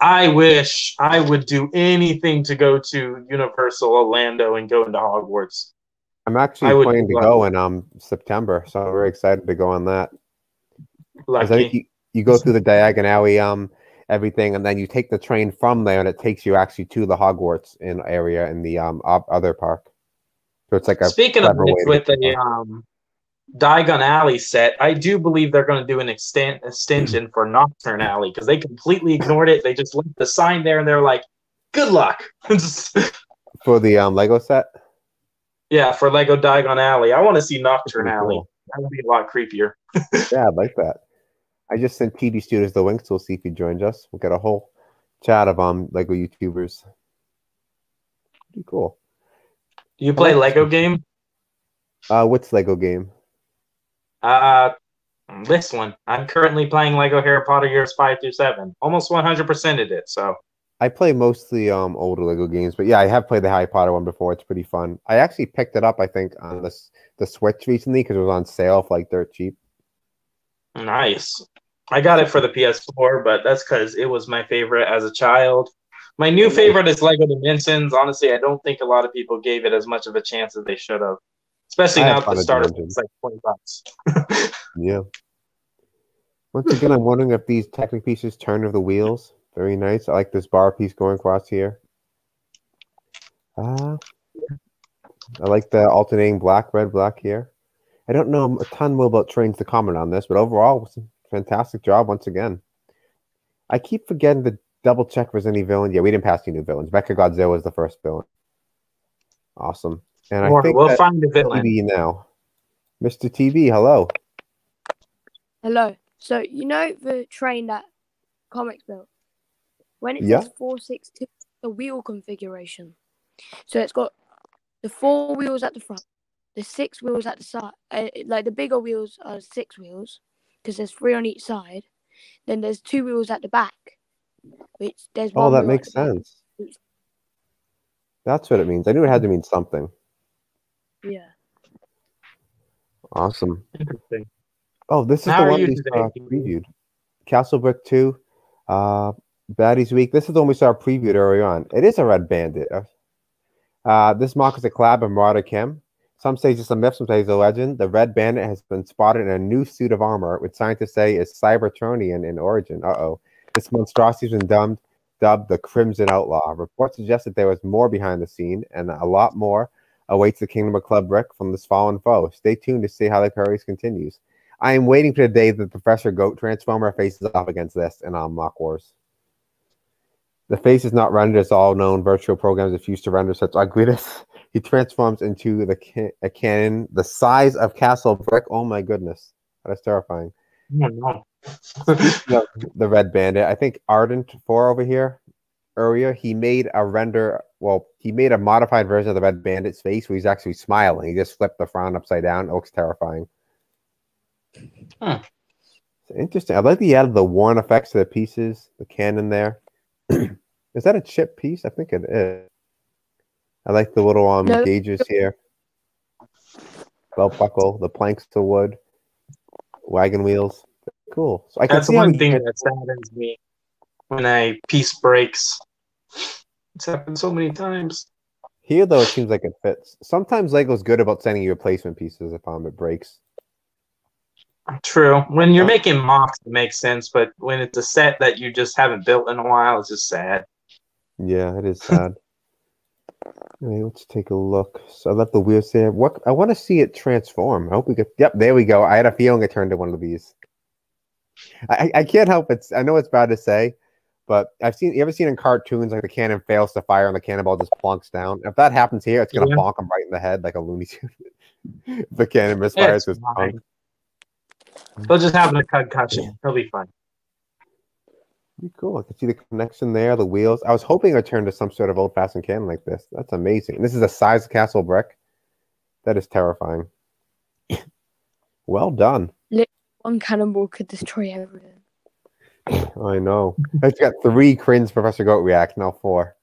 I wish I would do anything to go to Universal Orlando and go into Hogwarts. I'm actually would planning to go in um September, so I'm very excited to go on that. 'Cause I think you, you go through the Diagon Alley, um, everything, and then you take the train from there, and it takes you actually to the Hogwarts in area in the um other park. So it's like a Speaking of which, with the um, Diagon Alley set, I do believe they're going to do an extent extension for Knockturn Alley because they completely ignored it. They just left the sign there and they're like, "Good luck." For the um Lego set. yeah, for Lego Diagon Alley, I want to see Knockturn Alley. cool. That would be a lot creepier. Yeah, I'd like that. I just sent TD Studios the link, so we'll see if he joins us. We'll get a whole chat of um Lego YouTubers. Pretty cool. Do you play like- Lego game? Uh, what's Lego game? Uh, this one. I'm currently playing Lego Harry Potter years five through seven. Almost 100 percent of it. So I play mostly um older Lego games, but yeah, I have played the Harry Potter one before. It's pretty fun. I actually picked it up, I think, on the the Switch recently because it was on sale for like dirt cheap. nice. I got it for the PS4, but that's because it was my favorite as a child. My new favorite is Lego Dimensions. Honestly, I don't think a lot of people gave it as much of a chance as they should have. Especially I now the starter is like 20 bucks. Yeah. Once again, I'm wondering if these Technic pieces turn of the wheels. Very nice. I like this bar piece going across here. Uh, I like the alternating black, red, black here. I don't know a ton more about trains to comment on this, but overall, fantastic job once again. I keep forgetting to double check if there's any villains. Yeah, we didn't pass any new villains. Mecha Godzilla was the first villain. Awesome. And I think we'll find a villain. TV now. Mr. TV, hello. Hello. So you know the train that comics built. When it Yeah. says four six two, the wheel configuration. So it's got the four wheels at the front, the six wheels at the side, uh, like the bigger wheels are six wheels because there's three on each side. Then there's two wheels at the back, which there's Oh, one that makes at the back. sense. That's what it means. I knew it had to mean something. Yeah. Awesome. Interesting. Oh, this is How the one we today, saw Keith? previewed. Castle Brick 2, uh, Baddies Week. This is the one we saw previewed earlier on. It is a Red Bandit. Uh, this MOC is a collab of Marauder Kim. Some say it's a myth, some say it's a legend. The Red Bandit has been spotted in a new suit of armor, which scientists say is Cybertronian in origin. Uh oh. This monstrosity has been dubbed, dubbed the Crimson Outlaw. Reports suggest that there was more behind the scene, and a lot more awaits the Kingdom of Club Brick from this fallen foe. Stay tuned to see how the series continues. I am waiting for the day that Professor Goat Transformer faces off against this in um, MOC Wars. The face is not rendered as all known virtual programs refuse to render such ugliness. He transforms into the ca- a cannon the size of Castle Brick. Oh my goodness, that is terrifying. Oh, no. the, the Red Bandit. I think Ardent Four over here earlier. He made a render. Well, he made a modified version of the Red Bandit's face where he's actually smiling. He just flipped the frown upside down. It looks terrifying. Hmm. It's interesting. I like that he added the worn effects to the pieces, the cannon there. is that a chip piece? I think it is. I like the little um No. gauges here. Belt buckle, the planks to wood, wagon wheels. Cool. So I can That's see one thing that saddens me when a piece breaks. It's happened so many times. Here, though, it seems like it fits. Sometimes Lego's good about sending you replacement pieces if um, it breaks. True. When you're making MOCs, it makes sense, but when it's a set that you just haven't built in a while, it's just sad. Yeah, it is sad. Okay, let's take a look. So I left the wheels there. What I want to see it transform. I hope we get. Yep, there we go. I had a feeling it turned to one of these. I, I I can't help it. I know it's bad to say, but I've seen. You ever seen in cartoons like the cannon fails to fire and the cannonball just plonks down? If that happens here, it's gonna Yeah. bonk him right in the head like a Looney Tune. The cannon It's misfires. with fine. He'll just have a concussion. He'll be fine. Pretty Cool. I can see the connection there, the wheels. I was hoping it would turn to some sort of old fashioned cannon like this. That's amazing. And this is a size of Castle Brick. That is terrifying. well done. One cannonball could destroy everything. I know. It's got three crins Professor Goat react, now four.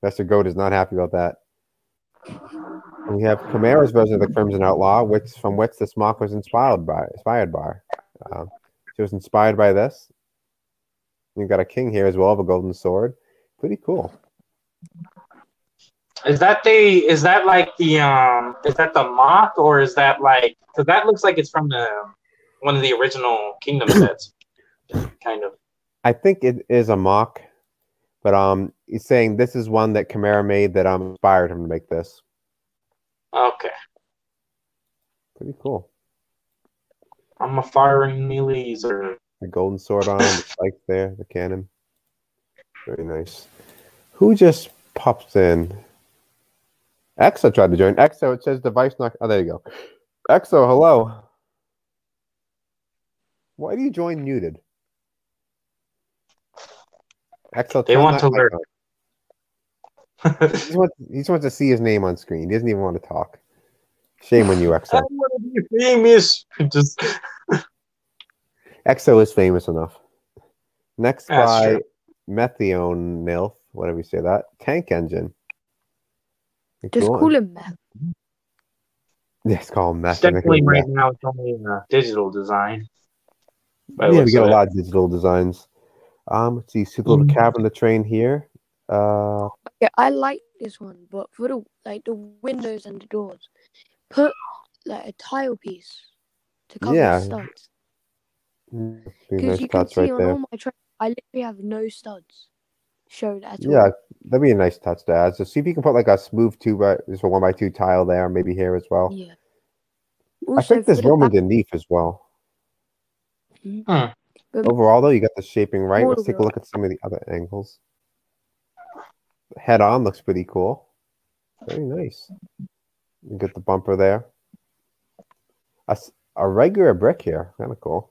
Professor Goat is not happy about that. And we have Chimera's version of the Crimson Outlaw, which from which this MOC was inspired by. Inspired by. Um, she was inspired by this. We've got a king here as well of a golden sword. Pretty cool. Is that the is that like the um is that the MOC or is that like because that looks like it's from the one of the original Kingdom sets, kind of. I think it is a MOC, but um, he's saying this is one that Kamara made that um inspired him to make this. Okay, Pretty cool. I'm a firing me laser. The golden sword on him, spikes there, the cannon. Very nice. Who just pops in? Exo tried to join. Exo, it says device not. Oh, there you go. Exo, hello. Why do you join muted? Exo, They want to learn. He just, wants, he just wants to see his name on screen. He doesn't even want to talk. Shame on you, I Exo. want to be famous. Just Exo is famous enough. Next That's by true. Methion Nilf, whatever you say that. Tank engine. Pretty Just cool. call him Meth. Yes, call him Meth. definitely right now it's only uh, digital design. by the Yeah, we looks got a lot of digital designs. Um, let's see, see the little Mhm. cab on the train here. Uh, Yeah, I like this one, but for the like the windows and the doors, put like a tile piece to cover Yeah. the studs. Because nice you can see right on there. all my trains, I literally have no studs showed at Yeah, all. Yeah, that'd be a nice touch to add. So see if you can put like a smooth two by just a one by two tile there, maybe here as well. Yeah. I think there's room back, underneath as well. but Overall, though, you got the shaping right. Let's take a look at some of the other angles. Head on looks pretty cool. Very nice. You get the bumper there. A, a regular brick here. Kind of cool.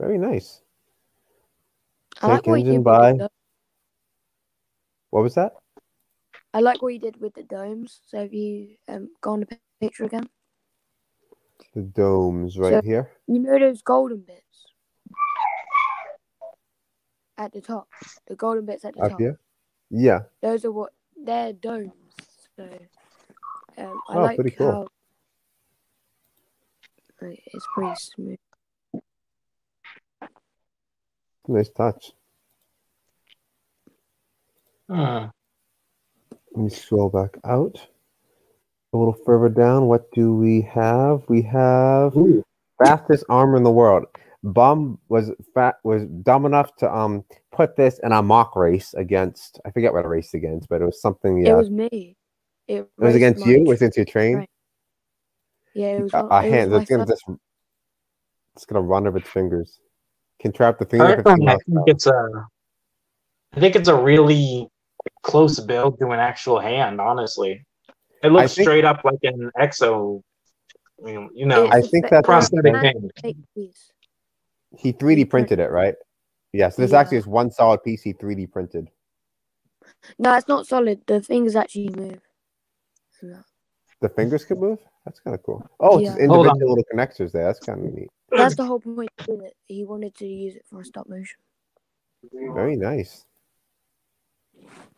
Very nice. I like tank engine you by- What was that? I like what you did with the domes. So have you um go on the pi- picture again, The domes right So- here. you know those golden bits at the top. The golden bits at the Up top. here. Yeah. Those are what they're domes. So um, I Oh, like pretty cool. how like, it's pretty smooth. Nice touch. Hmm. Let me scroll back out. A little further down, what do we have? We have Ooh. fastest armor in the world. Bum was fat was dumb enough to um put this in a mock race against I forget what it raced against, but it was something yeah. It was me. It, It was against you, it was against your train. Right. Yeah, it was. A, one- a it was hand my that's gonna just it's gonna run over its fingers. Can trap the I, finger. if don't it's know, I think out. it's a. I think it's a really close build to an actual hand. Honestly, it looks think- straight up like an exo. You know, you know It's I a think fa- that's prosthetic hand. He 3D printed it, right? Yeah, so this Yeah. actually is one solid piece he 3D printed. No, it's not solid. The fingers actually move. No. The fingers can move? That's kind of cool. Oh, it's Yeah. Hold individual little connectors there. That's kind of neat. That's the whole point of it. He wanted to use it for stop motion. Very nice.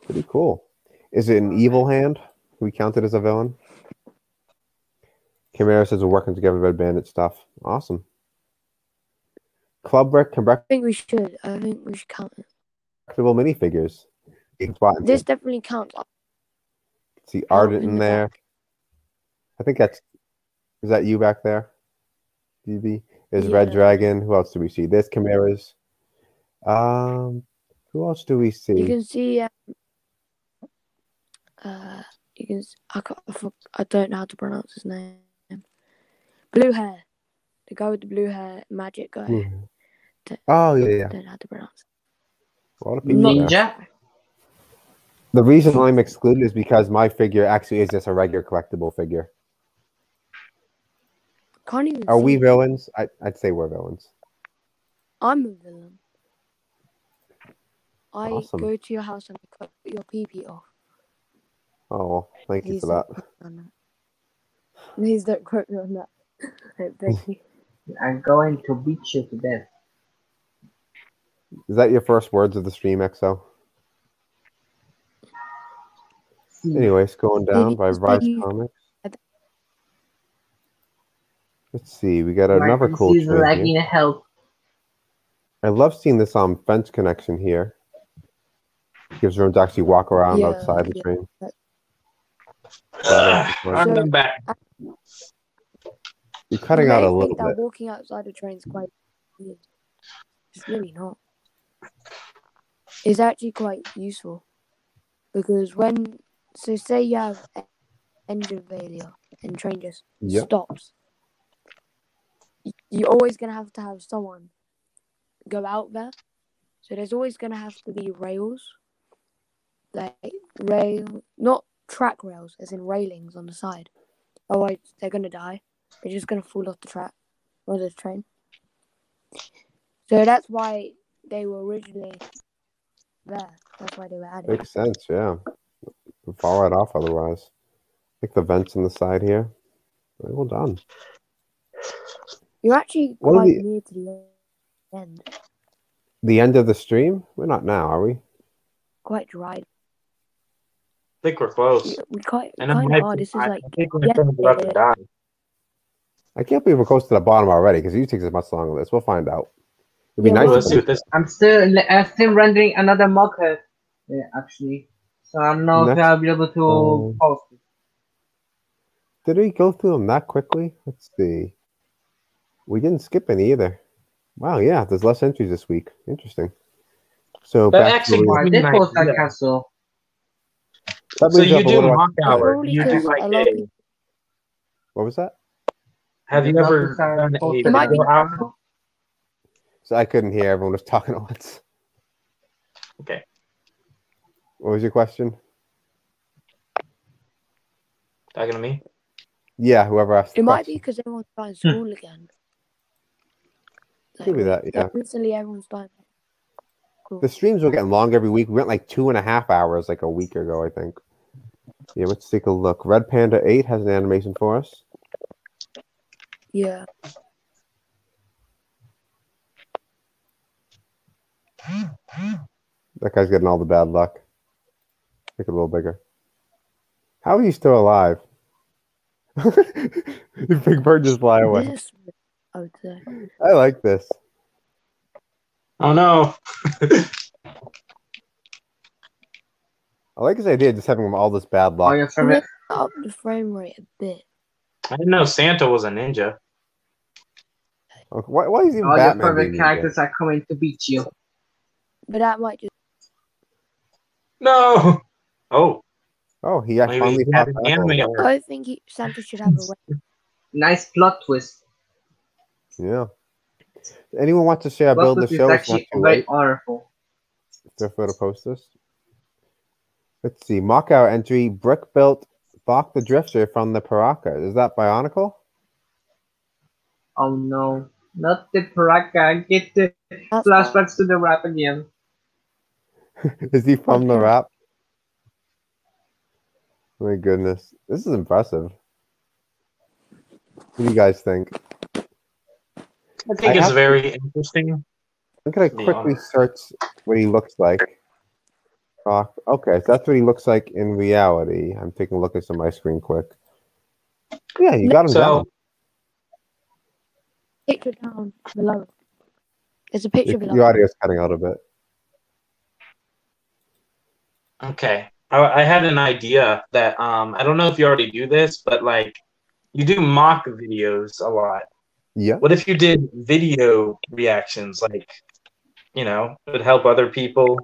Pretty cool. Is it an evil hand? Can we count it as a villain? Chimera says we're working together, Red Bandit stuff. Awesome. Club Brick I think we should. I think we should count it. collectible minifigures. This definitely counts. see Ardent in in there. I think that's is that you back there? DB? There's Red Dragon. Who else do we see? There's Chimeras. Um who else do we see? You can see. Um, uh, you can. s- I, can't, I, I don't know how to pronounce his name. Blue hair. The guy with the blue hair, magic guy. Hmm. Oh yeah, yeah. I don't know how to pronounce. A lot of people there. Ninja. The reason I'm excluded is because my figure actually is just a regular collectible figure. Can't even. Are we it. villains? I, I'd say we're villains. I'm a villain. I Awesome. go to your house and cut your pee pee off. Oh, thank you Please for that. on that. Please don't quote me on that. I beg you. I'm going to beat you to death. Is that your first words of the stream, EXO? Anyways, going down by Vice Rise Comics. Let's see, we got my another cool PC is trait here. lagging help. I love seeing this um fence connection here. Gives room to actually walk around Yeah, outside the yeah. train. Ugh, I'm So- back. You're cutting You out a little think that bit. walking outside the train is quite weird. It's really not. It's actually quite useful because when so say you have engine failure and train just Yep. stops, you're always gonna have to have someone go out there. So there's always gonna have to be rails, like rail, not track rails, as in railings on the side. Oh, otherwise, they're gonna die. They're just gonna fall off the track or the train. So that's why they were originally there. That's why they were added. Makes sense, yeah. Fall right off otherwise. Like the vents on the side here. Very well done. You're actually What quite the- near to the end. The end of the stream? We're not now, are we? Quite dry. I think we're close. We quite And it kind might of are. This is I like think my phone's about to die. I can't believe we're close to the bottom already because you usually takes us much longer than this. We'll find out. It'd be Yeah, nice. Well, let's see this. I'm still I'm still rendering another mocker, uh, actually. So I don't know if Next, I'll be able to um, post it. Did we go through them that quickly? Let's see. We didn't skip any either. Wow, yeah, there's less entries this week. Interesting. So But back actually- to I did post that castle. That So you do MOC hour. Probably You do because like a lot of a. people- What was that? Have you Not ever done a posting It might be- video hour? So I couldn't hear. Everyone was talking at once. Okay. What was your question? Talking to me? Yeah, whoever asked. the It might be because everyone's starting hmm. school again. Could be that, yeah. Recently, everyone's starting. Cool. The streams were getting long every week. We went like two and a half hours like a week ago, I think. Yeah, let's take a look. Red Panda 8 has an animation for us. Yeah. That guy's getting all the bad luck. Make it a little bigger. How are you still alive? the big bird just fly away. I would say. I like this. Oh no. I like his idea of just having all this bad Oh, luck. you're from it. Up the frame rate a bit. I didn't know Santa was a ninja. Okay, Why, why is even oh, All your Batman favorite being characters are coming to beat you. But that might just No. Oh, Oh, he actually maybe finally he had an up. anime alert. I think he, Santa should have a way. Nice plot twist. Yeah. Anyone want to share a build the show? It's not actually too very late. powerful. Feel free to post this. Let's see. MOC out entry brick built Bach the Drifter from the Piraka. Is that Bionicle? Oh no. Not the Piraka. Get the That's flashbacks to the rap again. Is he from the Okay. rap? My goodness. This is impressive. What do you guys think? I think I it's have- very interesting. I'm gonna Yeah. quickly search what he looks like. Bach- Okay, so that's what he looks like in reality. I'm taking a look at some my screen quick. Yeah, you got him So down. picture down below. There's a picture Your, below. your audio's cutting out a bit. Okay. I, I had an idea that um I don't know if you already do this, but like you do MOC videos a lot. Yeah. What if you did video reactions? Like, you know, it would help other people,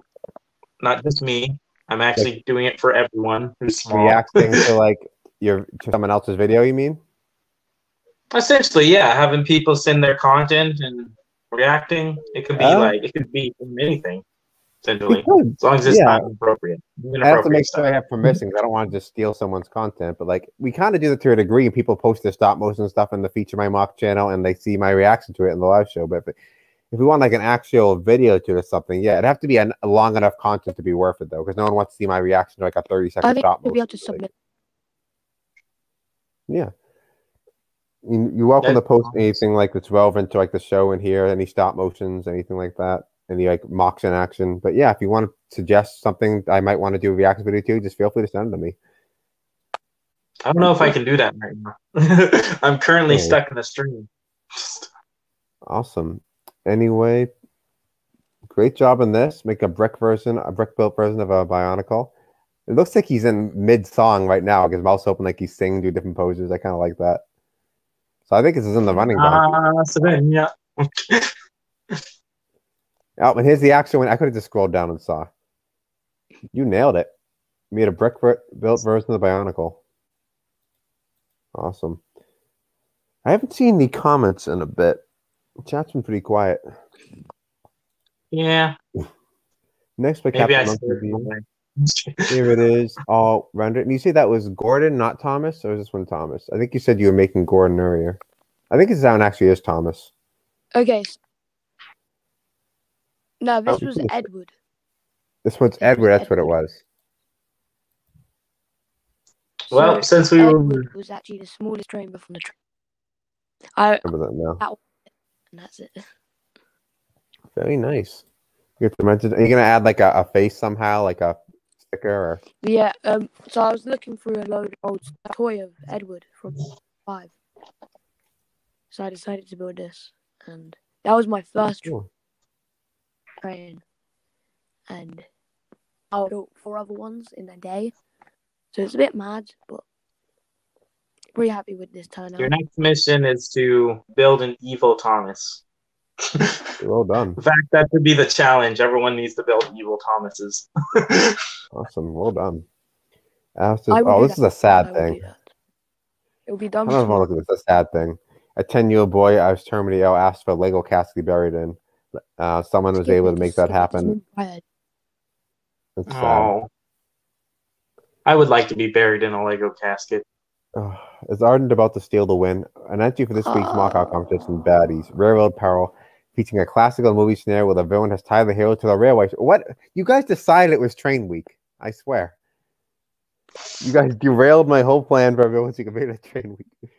not just me. I'm actually doing it for everyone who's small. Reacting to like your to someone else's video, you mean? Essentially, yeah, having people send their content and reacting. It could be Oh. like it could be anything. Essentially, We could. as long as it's Yeah. not appropriate. I have to make stuff. sure I have permission 'cause I don't want to just steal someone's content. But like, we kind of do that to a degree, and people post their stop motion stuff in the feature my MOC channel, and they see my reaction to it in the live show. But if, if we want like an actual video to it or something, yeah, it'd have to be a long enough content to be worth it though, because no one wants to see my reaction to like a thirty second I second stop you'll be able motion. to Like, submit. yeah. You- You're welcome Yeah. to post anything like that's relevant to like the show in here, any stop motions, anything like that, any like MOCs in action. But yeah, if you want to suggest something I might want to do a reaction video to, just feel free to send it to me. I don't know if I can do that right now. I'm currently Yeah. stuck in the stream. Awesome. Anyway, great job in this. Make a brick version, a brick built version of a Bionicle. It looks like he's in mid song right now. His mouth's open like he's singing, do different poses. I kind of like that. So I think this is in the running. Ah, so then, yeah. Oh, and here's the actual one. I could have just scrolled down and saw. You nailed it. Made a brick built version of the Bionicle. Awesome. I haven't seen the comments in a bit. Chat's been pretty quiet. Yeah, Next by maybe I Captain Monkey it B. Here it is, all rendered. And you say that was Gordon, not Thomas, or is this one Thomas? I think you said you were making Gordon earlier. I think his sound actually is Thomas. Okay. S- No, this Oh, was yes. Edward. This one's This was Edward. That's what it Edward. was. Well, So since we were Edward was actually the smallest chamber from the train. I Remember that now. and that's it. Very nice. You get to mention. Are you gonna add like a, a face somehow, like a sticker? Or yeah, um, so I was looking through a load of old toy of Edward from five. So I decided to build this, and that was my first Cool. Train. And I do four other ones in a day, so it's a bit mad, but pretty happy with this turnout. your next mission is to build an evil Thomas. well done. In fact, that could be the challenge. Everyone needs to build evil Thomases. Awesome. Well done. After, oh, this is a sad I thing. It'll be I done. don't I tomorrow. want to look at this. It's a sad thing. A 10 year old boy I was terminally ill asked for a Lego casket to be buried in. Uh, someone was able to make that happen. it's in my head. It's sad. Oh, I would like to be buried in a Lego casket. Oh, is Ardent about to steal the win? An entry for this week's knockout Oh. competition, Baddies. Railroad Peril, featuring a classical movie scenario where the villain has tied the hero to the railway. What? You guys decided it was train week. I swear. You guys derailed my whole plan for everyone to compete a train week.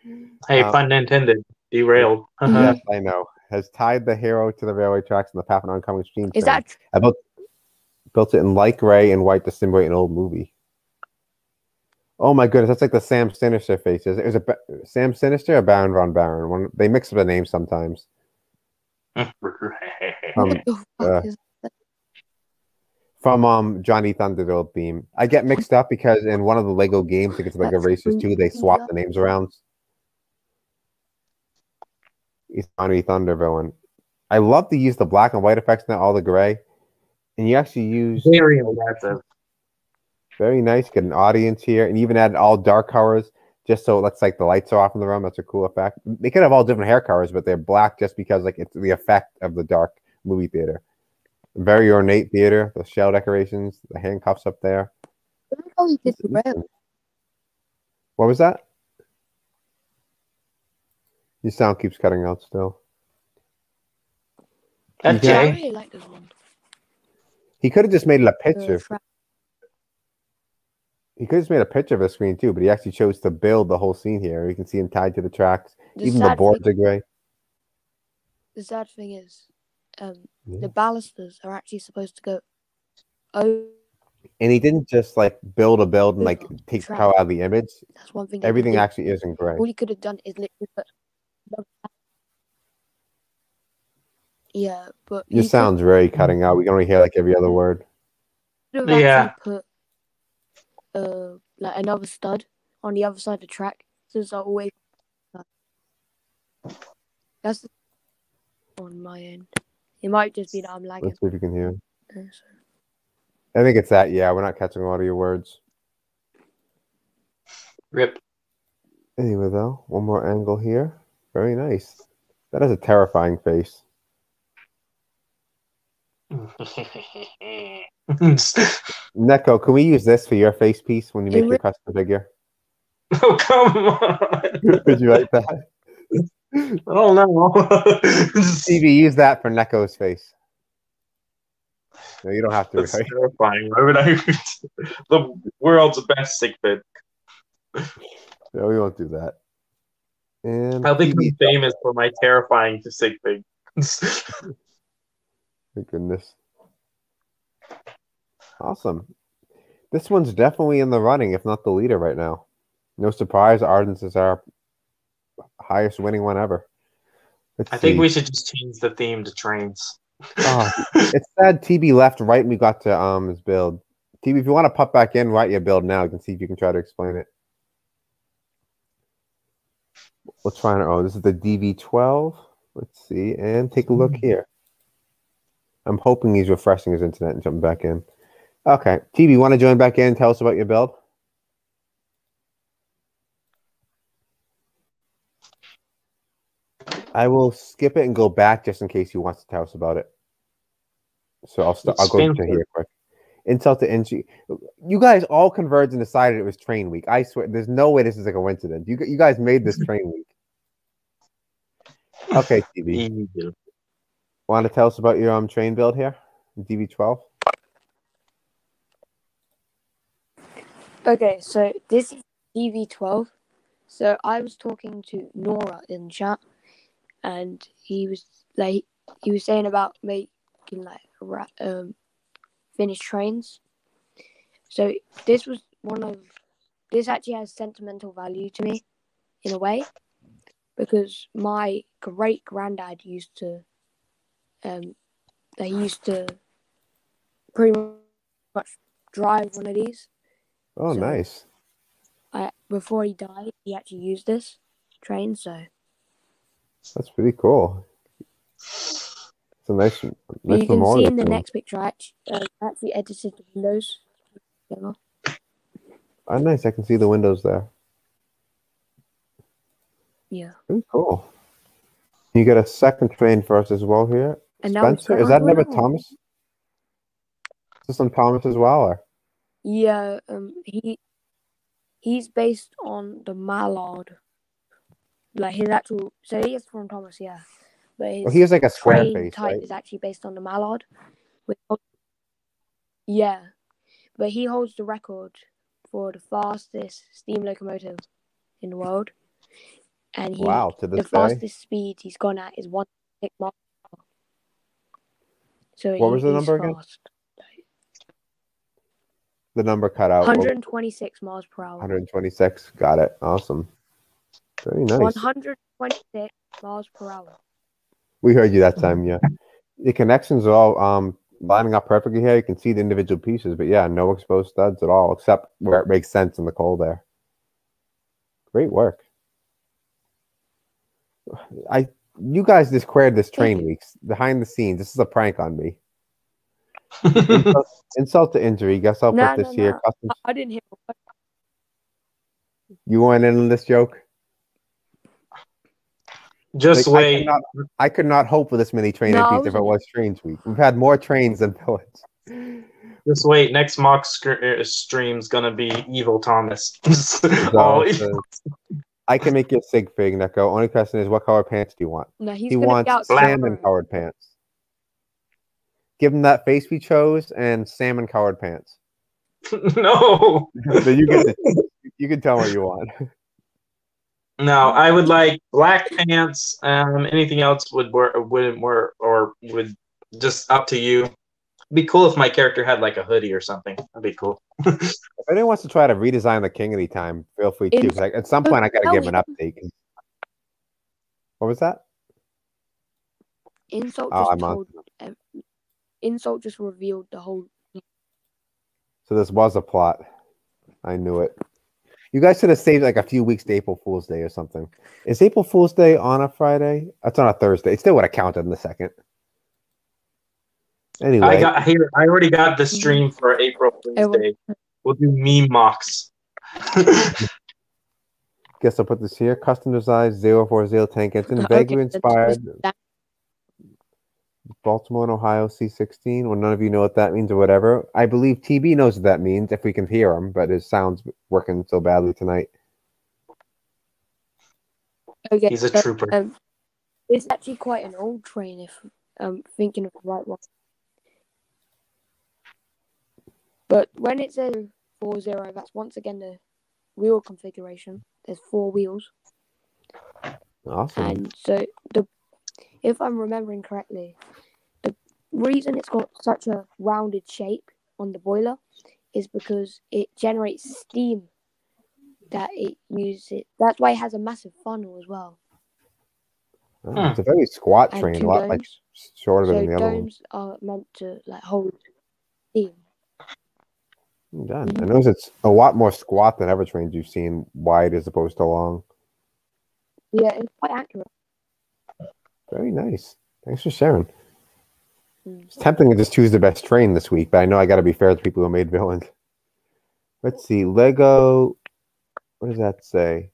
Hey, Um, pun intended. Derailed. yes, I know. Has tied the hero to the railway tracks in the path of an oncoming steam Is train. that I built built it in light gray and white to simulate an old movie. Oh my goodness, that's like the Sam Sinister faces. It was a Sam Sinister or Baron von Baron. One they mix up the names sometimes. Um, what the uh, from um Johnny Thunderdome theme. I get mixed up because in one of the Lego games, I think it's Lego That's Racers 2, they swap the names around. He's Johnny Thunder villain. I love to use the black and white effects, not all the gray. And you actually use Very aggressive. very nice, get an audience here, and even add all dark colors just so it looks like the lights are off in the room. That's a cool effect. They could have all different hair colors, but they're black just because like it's the effect of the dark movie theater. Very ornate theater, the shell decorations, the handcuffs up there. Look how he did the. What was that? Your sound keeps cutting out still. That's Yeah. I really like this one. He could have just made a picture. fra- He could have just made a picture of the screen too, but he actually chose to build the whole scene here. You can see him tied to the tracks. the Even the sad boards thing, are gray. the sad thing is, um, Yeah. the balusters are actually supposed to go. Oh, And he didn't just like build a build and like Build take the track. color out of the image. that's one thing. Everything actually is in gray. All he could have done is literally put. Yeah, but Your sound's very cutting out. We can only hear like every other word. Yeah. put uh like another stud on the other side of the track since I always that's on my end. It might just be that I'm lagging. Let's see if you can hear. I think it's that. Yeah, we're not catching a lot of your words. Rip. Anyway, though, one more angle here. Very nice. That is a terrifying face. Neko, can we use this for your face piece when you make In your custom figure? oh, come on. Could you write that? Oh, no. TV, use that for Neko's face. No, you don't have to. That's Right? terrifying. Why would I? the world's best sick bit. No, we won't do that. And I'll become famous for my terrifying to sick pig. My goodness. Awesome. This one's definitely in the running, if not the leader right now. No surprise, Ardent's is our highest winning one ever. Let's I think we should just change the theme to trains. Oh, it's sad TB left right when we got to um his build. TB, if you want to pop back in, write your build now. You can see if you can try to explain it. Let's find Oh, this is the DV12. Let's see, and take a look hmm. here. I'm hoping he's refreshing his internet and jumping back in. Okay, TB, want to join back in? and Tell us about your build. I will skip it and go back just in case he wants to tell us about it. So I'll start. I'll go to here quick. Intel to NG. You guys all converged and decided it was train week. I swear, there's no way this is a coincidence. You you guys made this train week. Okay, TV. Want to tell us about your um train build here, DV12? Okay, so this is DV12. So I was talking to Nora in chat, and he was like, he was saying about making like ra- um, finished trains. So this was one of this actually has sentimental value to me, in a way, because my great granddad used to, um, he used to pretty much drive one of these. Oh, So- nice. I, before he died, he actually used this train. So That's pretty cool. It's a nice, you nice can see in the next picture, I actually, uh, actually edited the windows. together. Oh, nice. I can see the windows there. Yeah, Pretty cool. You get a second train for us as well here. and now Spencer, is that never. Thomas? Is this on Thomas as well? Or? Yeah, um, he he's based on the Mallard, like his actual. So he is from Thomas, yeah, but his Well, he has like a square face, type right? is actually based on the Mallard. which- Yeah, but he holds the record for the fastest steam locomotive in the world. And he, Wow, to the day. fastest speed he's gone at is one six miles. per hour. So What was the number again? fast. The number cut out. What- 126 miles per hour. 126. Got it. Awesome. Very nice. 126 miles per hour. We heard you that time, yeah. The connections are all um lining up perfectly here. You can see the individual pieces, but yeah, no exposed studs at all, except where it makes sense in the coal there. Great work. I you guys just squared this train weeks behind the scenes. This is a prank on me. Insult, insult to injury. Guess I'll No, put this no, here. no. I, didn't hear. you went in on this joke? Just Like, I wait. could not I could not hope for this many train No, I if it wasn't- was trains week. We've had more trains than villains. Just wait. Next MOC sc- uh, stream's gonna be Evil Thomas. So, I can make you a sig fig, Neko. Only question is, what color pants do you want? No, he's he wants salmon colored pants. Give him that face we chose and salmon colored pants. no, so you get the, you can tell what you want. no. I would like black pants. Um, anything else would work. Wouldn't work, or would just up to you. Be cool if my character had like a hoodie or something. That'd be cool. If anyone wants to try to redesign the king anytime, feel free to. Like, at some point, I got to tell give an update. What was that? Insult Oh, just I'm told. Um, Insult just revealed the whole. So this was a plot. I knew it. You guys should have saved like a few weeks to April Fool's Day or something. Is April Fool's Day on a Friday? That's on a Thursday. It still would have counted in the second. Anyway, I got here. I already got the stream for April Fool's Day. We'll do meme MOCs. guess I'll put this here. Custom design 040 tank engine, Okay, vaguely that's- inspired that- Baltimore and Ohio C16. Well, none of you know what that means or whatever. I believe TB knows what that means if we can hear him, but his sound's working so badly tonight. Okay, He's a so, trooper. Um, it's actually quite an old train if I'm thinking of the right one. But when it says four zero, that's once again the wheel configuration. There's four wheels, Awesome. and so the if I'm remembering correctly, the reason it's got such a rounded shape on the boiler is because it generates steam that it uses. That's why it has a massive funnel as well. Oh, it's a very squat and train, a two lot like shorter So than the other one. domes are meant to like hold steam. Done. Mhm. I notice it's a lot more squat than ever trains you've seen, wide as opposed to long. Yeah, it's quite accurate. Very nice. Thanks for sharing. Mm. It's tempting to just choose the best train this week, but I know I got to be fair to people who made villains. Let's see. Lego. What does that say?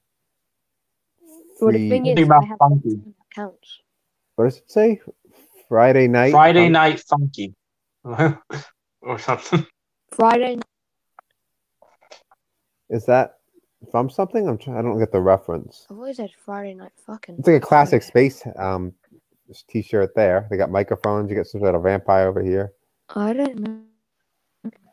Well, the thing is, I have funky. that counts. what does it say? Friday night. Friday Um, night funky, or something. Friday, Is that from something? I'm trying. I don't get the reference. I've always said Friday night fucking. It's like a classic space um t-shirt there. They got microphones. You got some sort of vampire over here. I don't know.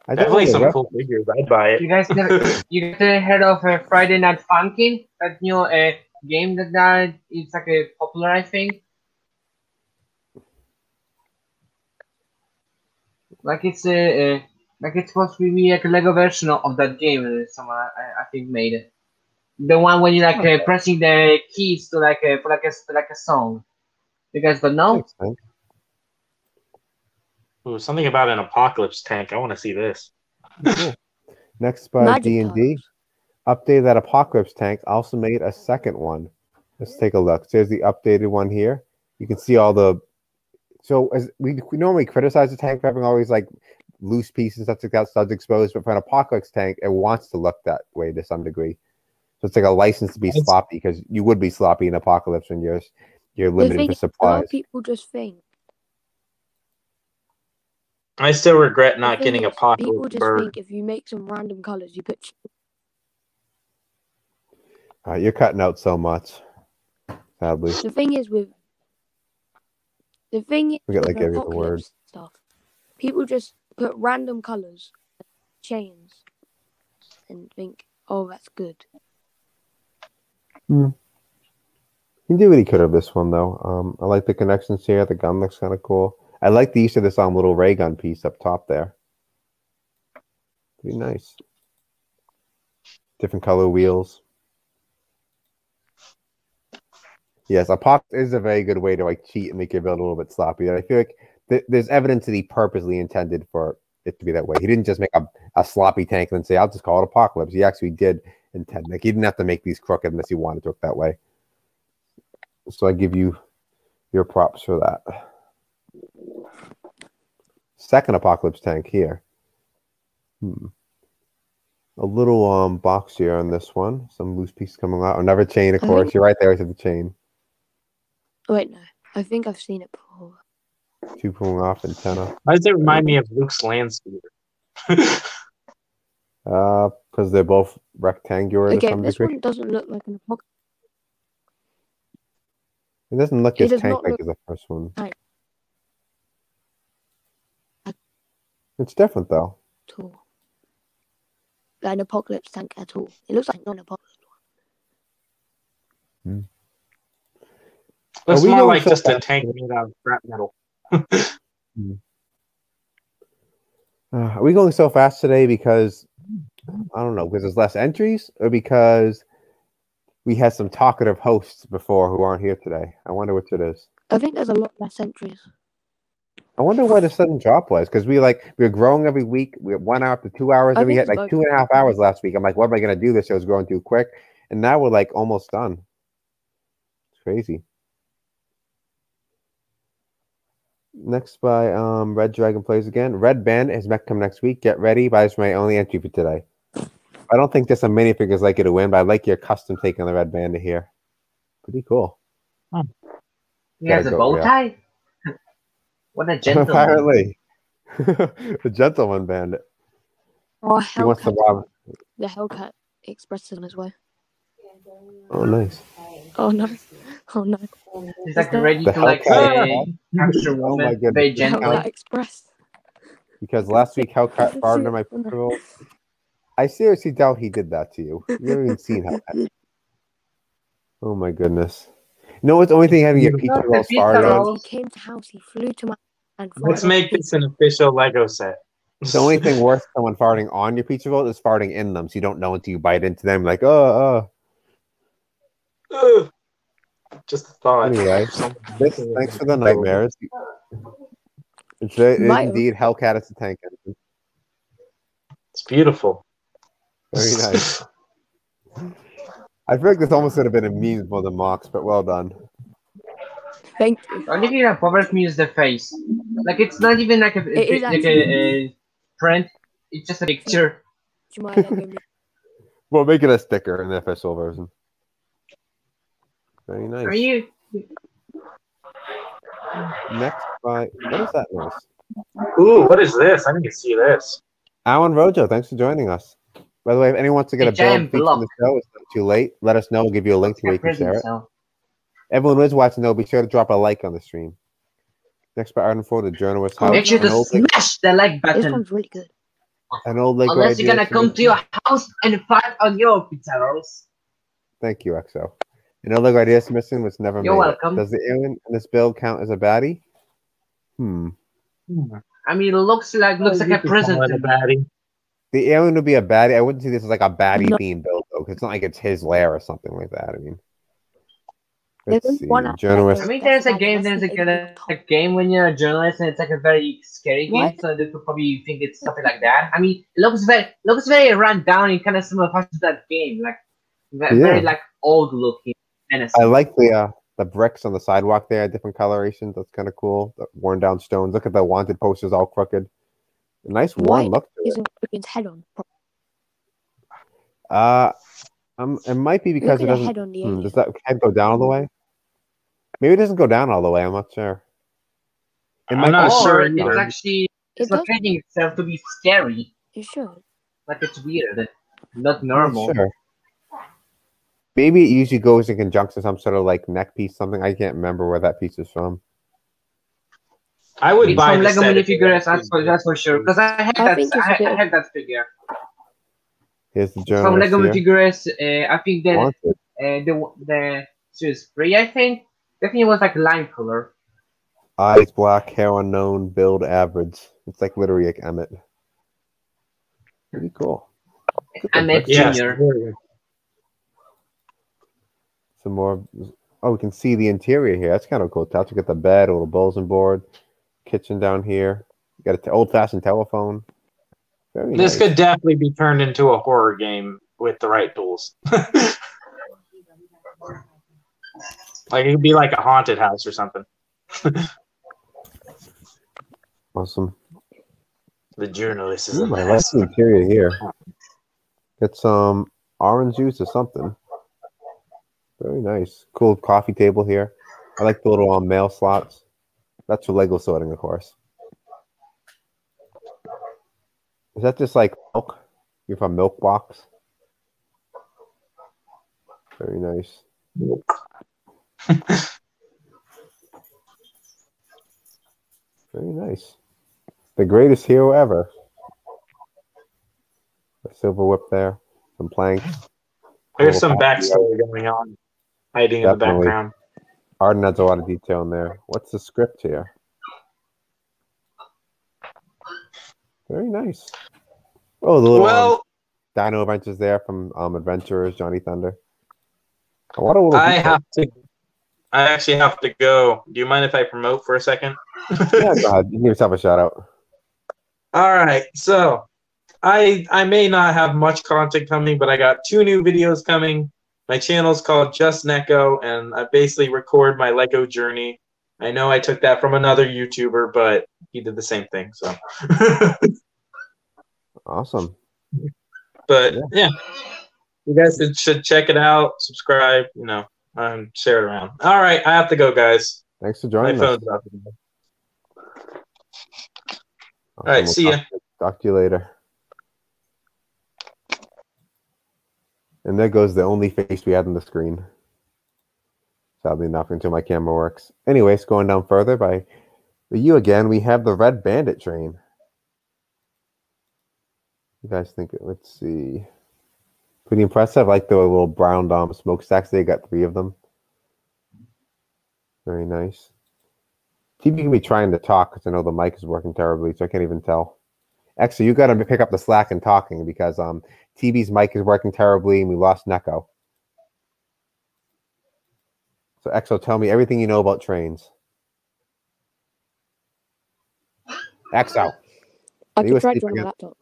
I Definitely some cool figures. I'd buy it. You guys never, you guys never heard of uh, Friday Night Funkin'? That new uh, game that that it's like a popular, I think. Like it's a, uh, like it's supposed to be like a Lego version of, of that game. Uh, someone I, I think made it. The one when you like uh, pressing the keys to like a for like a for like a song. You guys don't know? Ooh, something about an apocalypse tank. I want to see this. Next by D and D. tiles. Updated that apocalypse tank. Also made a second one. Let's take a look. So There's the updated one here. You can see all the. So as we, we normally criticize the tank for having always like loose pieces, stuff like that, studs exposed, but for an apocalypse tank, it wants to look that way to some degree. So it's like a license to be sloppy because you would be sloppy in apocalypse when you're you're The limited thing for is, a lot supplies. of people just think. I still regret not thing getting is, People just bird. think if you make some random colors, you put. ch- Uh, you're cutting out so much. Sadly, The thing is with. The thing is We get, like, every word. stuff. People just put random colors, chains, and think, oh, that's good. He did what he could of this one though. Um, I like the connections here. The gun looks kind of cool. I like the use of this um little ray gun piece up top there. Pretty nice. Different color wheels. Yes, Apox is a very good way to like cheat and make your build a little bit sloppy. I feel like th- there's evidence that he purposely intended for it to be that way. He didn't just make a, a sloppy tank and then say, "I'll just call it Apocalypse." He actually did intend. Like he didn't have to make these crooked unless he wanted to look that way. So I give you your props for that. Second Apocalypse tank here. Hmm. A little um box here on this one. Some loose pieces coming out. Another chain, of I course. think- You're right there to the chain. Oh, wait, no. I think I've seen it before. Two pulling off antenna. Why does it remind me of Luke's land speeder? Uh, because they're both rectangular to Okay, some this degree. one doesn't look like an apocalypse. It doesn't look it as does tank like look as the first one. tank. It's different though. at all. Like an apocalypse tank at all. It looks like non apocalypse. Looks we more like so just a tank made out of scrap metal. Uh, are we going so fast today because I don't know because there's less entries or because we had some talkative hosts before who aren't here today? I wonder which it is. I think there's a lot less entries. I wonder why the sudden drop was because we like we were growing every week. We had one hour to two hours, I and we had like both. two and a half hours last week. I'm like, what am I gonna do? This show's growing too quick, and now we're like almost done. It's crazy. Next by um Red Dragon plays again. Red Band is back come next week. Get ready. But it's my only entry for today. I don't think there's a minifigure is likely to win, but I like your custom take on the Red Band here. Pretty cool. Hmm. He has a Gotta bow go, yeah. tie. what a gentleman! Apparently, the gentleman bandit. Oh, He wants to Hellcat. rob. The Hellcat Express is on his way. Oh, nice. Oh no. Oh no. He's like ready The to like Hellcat. capture Oh my woman. goodness. Very gentle. Hellcat Express. Because last week Hellcat See farted it on my on the- picture. I seriously doubt he did that to you. You haven't even seen Hellcat. Oh my goodness. You know what's the only thing having your pizza Not the rolls farted on? He came to house, he flew to my and Let's make this an official Lego set. The only thing worse than someone farting on your pizza roll is farting in them, so you don't know until you bite into them. Like, oh, oh. Ugh. Just a thought. Anyway, This, thanks for the nightmares. It's it is Might- indeed Hellcat. It's a tank engine. It's beautiful. Very nice. I feel like this almost could have been a meme more than MOCs, but well done. Thank you. The only thing that bothers me is the face. Like it's not even like a It is like a, a print. It's just a picture. Do you mind letting me- We'll make it a sticker in the official version. Very nice. Are you? Next by what is that noise? Ooh, what is this? I need to see this. Alan Rojo, thanks for joining us. By the way, if anyone wants to get A a build giant featured in the show, it's not too late. Let us know. We'll give you a link to where you can share it. Everyone who is watching, though, be sure to drop a like on the stream. Next by Arden Ford, the journalist. Oh, How- Make sure to old, smash the like button. This button. one's really good. an old Lego Unless you're gonna come to your house and fight on your pizza rolls. Thank you, EXO. An old Lego idea submission was never You're made. it. welcome. Does the alien in this build count as a baddie? Hmm. I mean, it looks like looks like a could present. call it to a baddie. The alien would be a baddie. I wouldn't see this as like a baddie No. themed build though, 'cause it's not like it's his lair or something like that. I mean, There's let's see. one out Journalist. I mean, there's a game. There's a, a, a game when you're a journalist, and it's like a very scary game. What? So they could probably think it's something like that. I mean, it looks very looks very run down and kind of similar fashion to that game, like ve- Yeah. very like old looking. menacing. I like the uh, the bricks on the sidewalk there, different colorations. That's kind of cool. The worn down stones. Look at the wanted posters all crooked. A nice Why warm look to it. Isn't putting head on? Uh, um, it might be because it doesn't. head on the Hmm, does that head go down all the way? Maybe it doesn't go down all the way. I'm not sure. It I'm might not sure it's either. actually It does. locating itself to be scary. You should. Like it's weird, not I'm not normal. Sure. Maybe it usually goes in conjunction with some sort of like neck piece, something. I can't remember where that piece is from. I would It's buy from Lego set if minifigures, that's for that's for sure. Because I have I that, I, I good. have that figure. Here's the From journalist Lego here. figures, uh, I think that uh, the the series three, I think, definitely it was like lime color. Eyes black, hair unknown, build average. It's like literally like Emmet. Pretty cool. Emmet Yes. Junior. Some more. Oh, we can see the interior here. That's kind of cool touch. You got the bed, a little bulletin board, kitchen down here. You got an old fashioned telephone. Very This nice. could definitely be turned into a horror game with the right tools. like it could be like a haunted house or something. awesome. The journalist is Ooh, a I like mess. the interior here. Got some orange juice or something. Very nice. Cool coffee table here. I like the little um, mail slots. That's for Lego sorting, of course. Is that just like milk? You're from milk box. Very nice. Very nice. The greatest hero ever. A silver whip there. Some planks. There's some backstory going on, hiding in the background. Ardent has a lot of detail in there. What's the script here? Very nice. Oh, the little um, Well, Dino Adventures there from um, Adventurers, Johnny Thunder. A lot of little. I detail. have to. I actually have to go. Do you mind if I promote for a second? Yeah, go ahead. You give yourself a shout out. All right, so I I may not have much content coming, but I got two new videos coming. My channel's called Just Neko, and I basically record my Lego journey. I know I took that from another YouTuber, but he did the same thing. So, Awesome. but Yeah. yeah, you guys should- check it out, subscribe, you know, and share it around. All right, I have to go, guys. Thanks for joining us. phone's die. Awesome. right, We'll see talk, ya. Talk to you later. And there goes the only face we had on the screen. Sadly enough, until my camera works. Anyways, going down further by you again, we have the Red Bandit train. You guys think? Let's see. Pretty impressive. I like the little brown um, smokestacks. They got three of them. Very nice. TB can be trying to talk because I know the mic is working terribly, so I can't even tell. Actually, you got to pick up the slack in talking because um, TB's mic is working terribly and we lost Neko. So, Exo, tell me everything you know about trains. Exo, I could try on my laptop.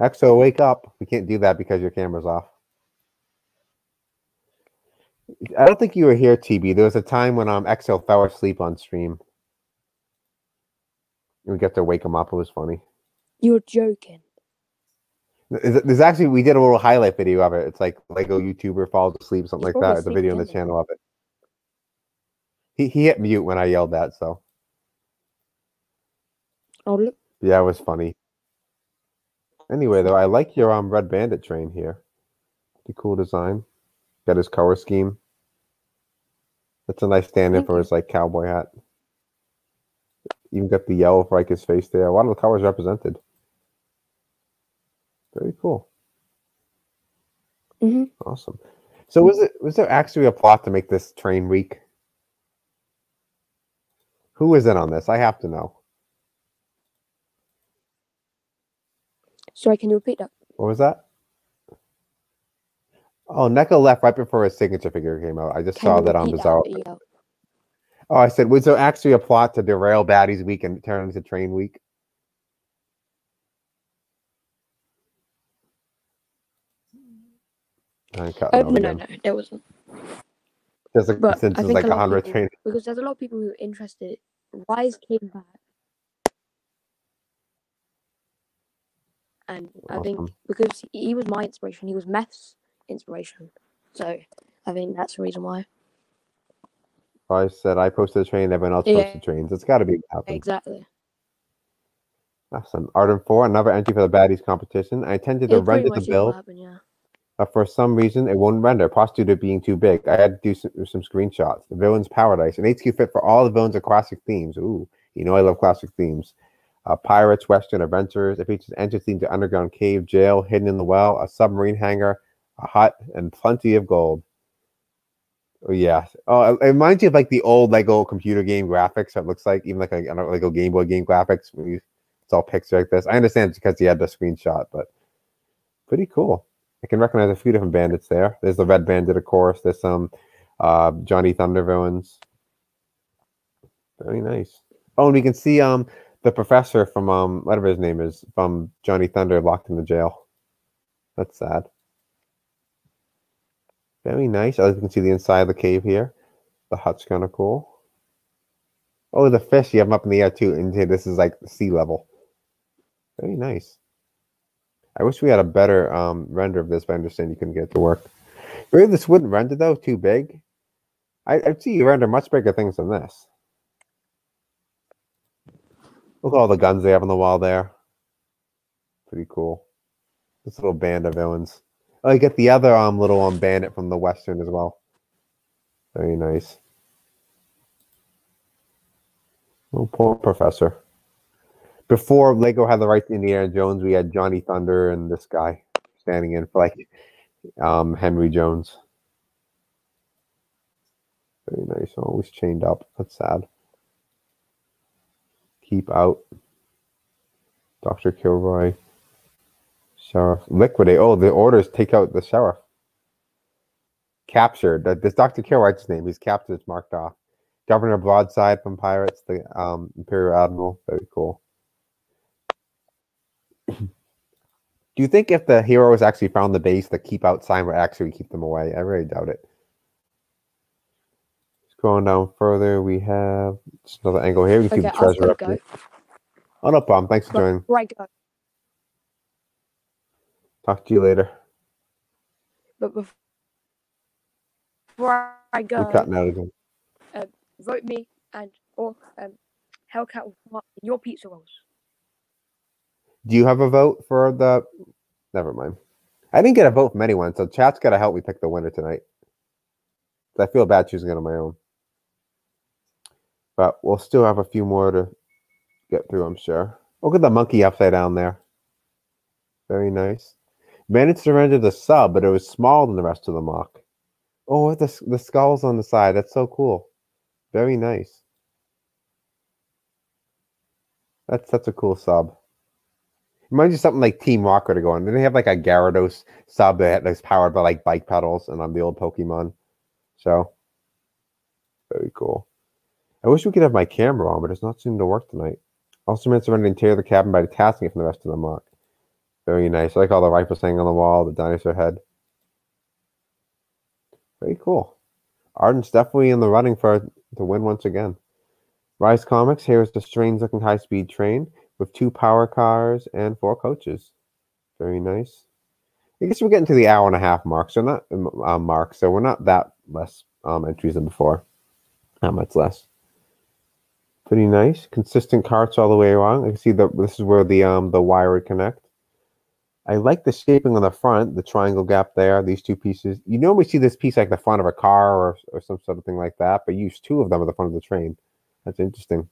Exo, wake up. We can't do that because your camera's off. I don't think you were here, TB. There was a time when um Exo fell asleep on stream. And we got to wake him up. It was funny. You're joking. There's actually we did a little highlight video of it. It's like Lego YouTuber falls asleep, something like that. The video on the channel of it. He he hit mute when I yelled that, so Oh look, yeah, it was funny. Anyway, though, I like your um red bandit train here. Pretty cool design. Got his color scheme. That's a nice stand-in for his like cowboy hat. Even got the yellow for like his face there. A lot of the colors represented. Very cool. hmm Awesome. So was it was there actually a plot to make this train weak? Who was in on this? I have to know. Sorry, can you repeat that? What was that? Oh, Neko left right before his signature figure came out. I just Can saw that on Bizarre. Bizarro. Yeah. Oh, I said, was there actually a plot to derail Baddies Week and turn into Train Week? Cut Oh, no, no, no, there wasn't. Just like, But since I think like a a lot of hundred people-. Because there's a lot of people who are interested. Rise came back. And I think because he was my inspiration, he was Meth's inspiration. So I think that's the reason why. I said I posted a train, everyone else Yeah. posted trains. It's got to be happened. Exactly. Awesome. Arden 4, another entry for the Baddies competition. I intended to render much the is what build, happened, yeah. But for some reason it won't render, due being too big. I had to do some, some screenshots. The Villain's Paradise, an HQ fit for all the villains of classic themes. Ooh, you know I love classic themes. uh, pirates, western adventures. It features entrances into underground cave, jail, hidden in the well, a submarine hangar, a hut, and plenty of gold. Oh yeah. Oh, it reminds you of like the old Lego computer game graphics. It looks like even like a, a Lego Game Boy game graphics. When you, it's all picture like this. I understand it's because he had the screenshot, but pretty cool. I can recognize a few different bandits there. There's the Red Bandit, of course. There's some uh, Johnny Thunder villains. Very nice. Oh, and we can see um the professor from um whatever his name is from Johnny Thunder locked in the jail. That's sad. Very nice. As you can see the inside of the cave here. The hut's kind of cool. Oh, the fish, you have them up in the air too. And this is like sea level. Very nice. I wish we had a better um, render of this, but I understand you couldn't get it to work. Really, this wouldn't render though, too big. I, I'd see you render much bigger things than this. Look at all the guns they have on the wall there. Pretty cool. This little band of villains. Oh, you get the other um little um bandit from the western as well. Very nice. Oh, poor professor. Before Lego had the rights to Indiana Jones, we had Johnny Thunder and this guy standing in for like um Henry Jones. Very nice. Always chained up. That's sad. Keep out. Dr. Kilroy. Sheriff. Liquidate. Oh, the orders take out the sheriff. Captured. This Dr. Kilroy's name. He's captured. It's marked off. Governor Broadside from Pirates. The um, Imperial Admiral. Very cool. Do you think if the heroes actually found the base, the keep out sign would actually keep them away? I really doubt it. Scrolling down further, we have just another angle here. We can Okay, keep the treasure up. go. here. Oh, no problem. Thanks for joining. Right, go. Talk to you later. But before I go, We're cutting out again. vote me and or um, Hellcat will your pizza rolls. Do you have a vote for the? Never mind. I didn't get a vote from anyone, so chat's got to help me pick the winner tonight. I feel bad choosing it on my own. But we'll still have a few more to get through, I'm sure. Look at the monkey upside down there. Very nice. Managed to render the sub, but it was smaller than the rest of the MOC. Oh, the the skulls on the side. That's so cool. Very nice. That's that's a cool sub. Reminds you something like Team Rocket to go on. Didn't they have like a Gyarados sub that was powered by like bike pedals and on the old Pokemon So Very cool. I wish we could have my camera on, but it's not seeming to work tonight. Also meant to render the interior of the cabin by detaching it from the rest of the MOC. Very nice. I like all the rifles hanging on the wall, the dinosaur head. Very cool. Ardent's definitely in the running for to win once again. Rise Comics, here is the strange looking high speed train with two power cars and four coaches. Very nice. I guess we're getting to the hour and a half mark, so not um, mark, so we're not that less um, entries than before. Not much less. Pretty nice. Consistent carts all the way around. I can see that this is where the um the wire would connect. I like the shaping on the front, the triangle gap there, these two pieces. You normally see this piece like the front of a car or, or some sort of thing like that, but use two of them at the front of the train. That's interesting.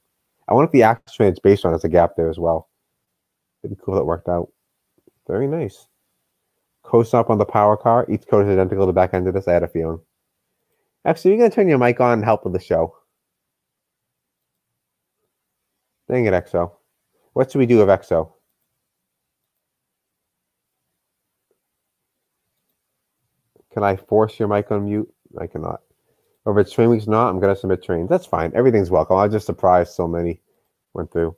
I wonder if the train it's based on has a gap there as well. It'd be cool that worked out. Very nice. Coast up on the power car. Each code is identical to the back end of this. I had a feeling. Actually, you're going to turn your mic on and help with the show. Dang it, EXO. What should we do with EXO? Can I force your mic on mute? I cannot. Or if it's train week's not, I'm gonna submit trains. That's fine. Everything's welcome. I was just surprised so many went through.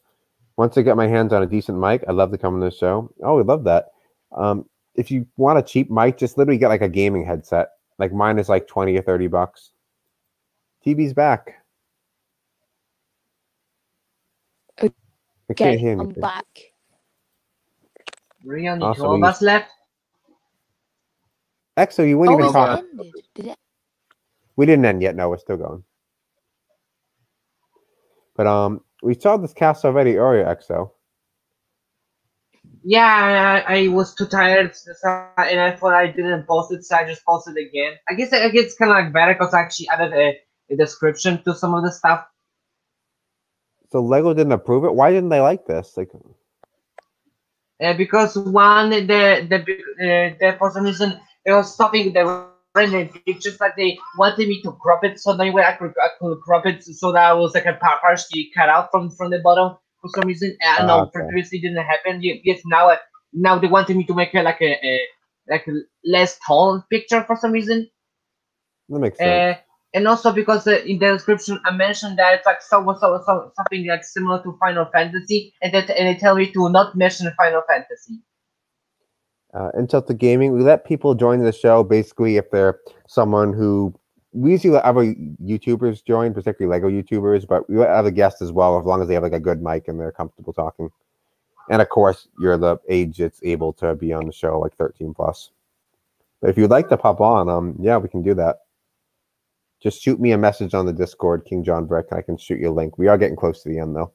Once I get my hands on a decent mic, I'd love to come on the show. Oh, we love that. Um, if you want a cheap mic, just literally get like a gaming headset. Like mine is like 20 or 30 bucks. TB's back. I can't Okay, hear I'm anything. back. Really only Awesome, two of you- us left? Exo, you wouldn't Oh, even talk. ended? Did it? We didn't end yet. No, we're still going. But um, we saw this cast already earlier, Exo. Yeah, I, I was too tired, and I thought I didn't post it, so I just posted again. I guess I guess kind of like better because I actually added a, a description to some of the stuff. So Lego didn't approve it. Why didn't they like this? Like, Uh, because one, the the uh, the for some reason they was stopping the rendering pictures like they wanted me to crop it so that way I could, I could crop it so that I was like a par- partially cut out from from the bottom for some reason. I don't Ah, know, okay. previously didn't happen. Yes, now uh, now they wanted me to make it like a, a like a less tall picture for some reason. that makes sense. Uh, and also because uh, in the description I mentioned that it's like so, so, so something like similar to Final Fantasy, and that and they tell me to not mention Final Fantasy. Uh, Intel to Gaming, we let people join the show basically if they're someone who we usually let other YouTubers join, particularly Lego YouTubers, but we let other guests as well, as long as they have like a good mic and they're comfortable talking. And of course, you're the age that's able to be on the show, like 13 plus. But if you'd like to pop on, um, yeah, we can do that. Just shoot me a message on the Discord, King John Brick, and I can shoot you a link. We are getting close to the end though.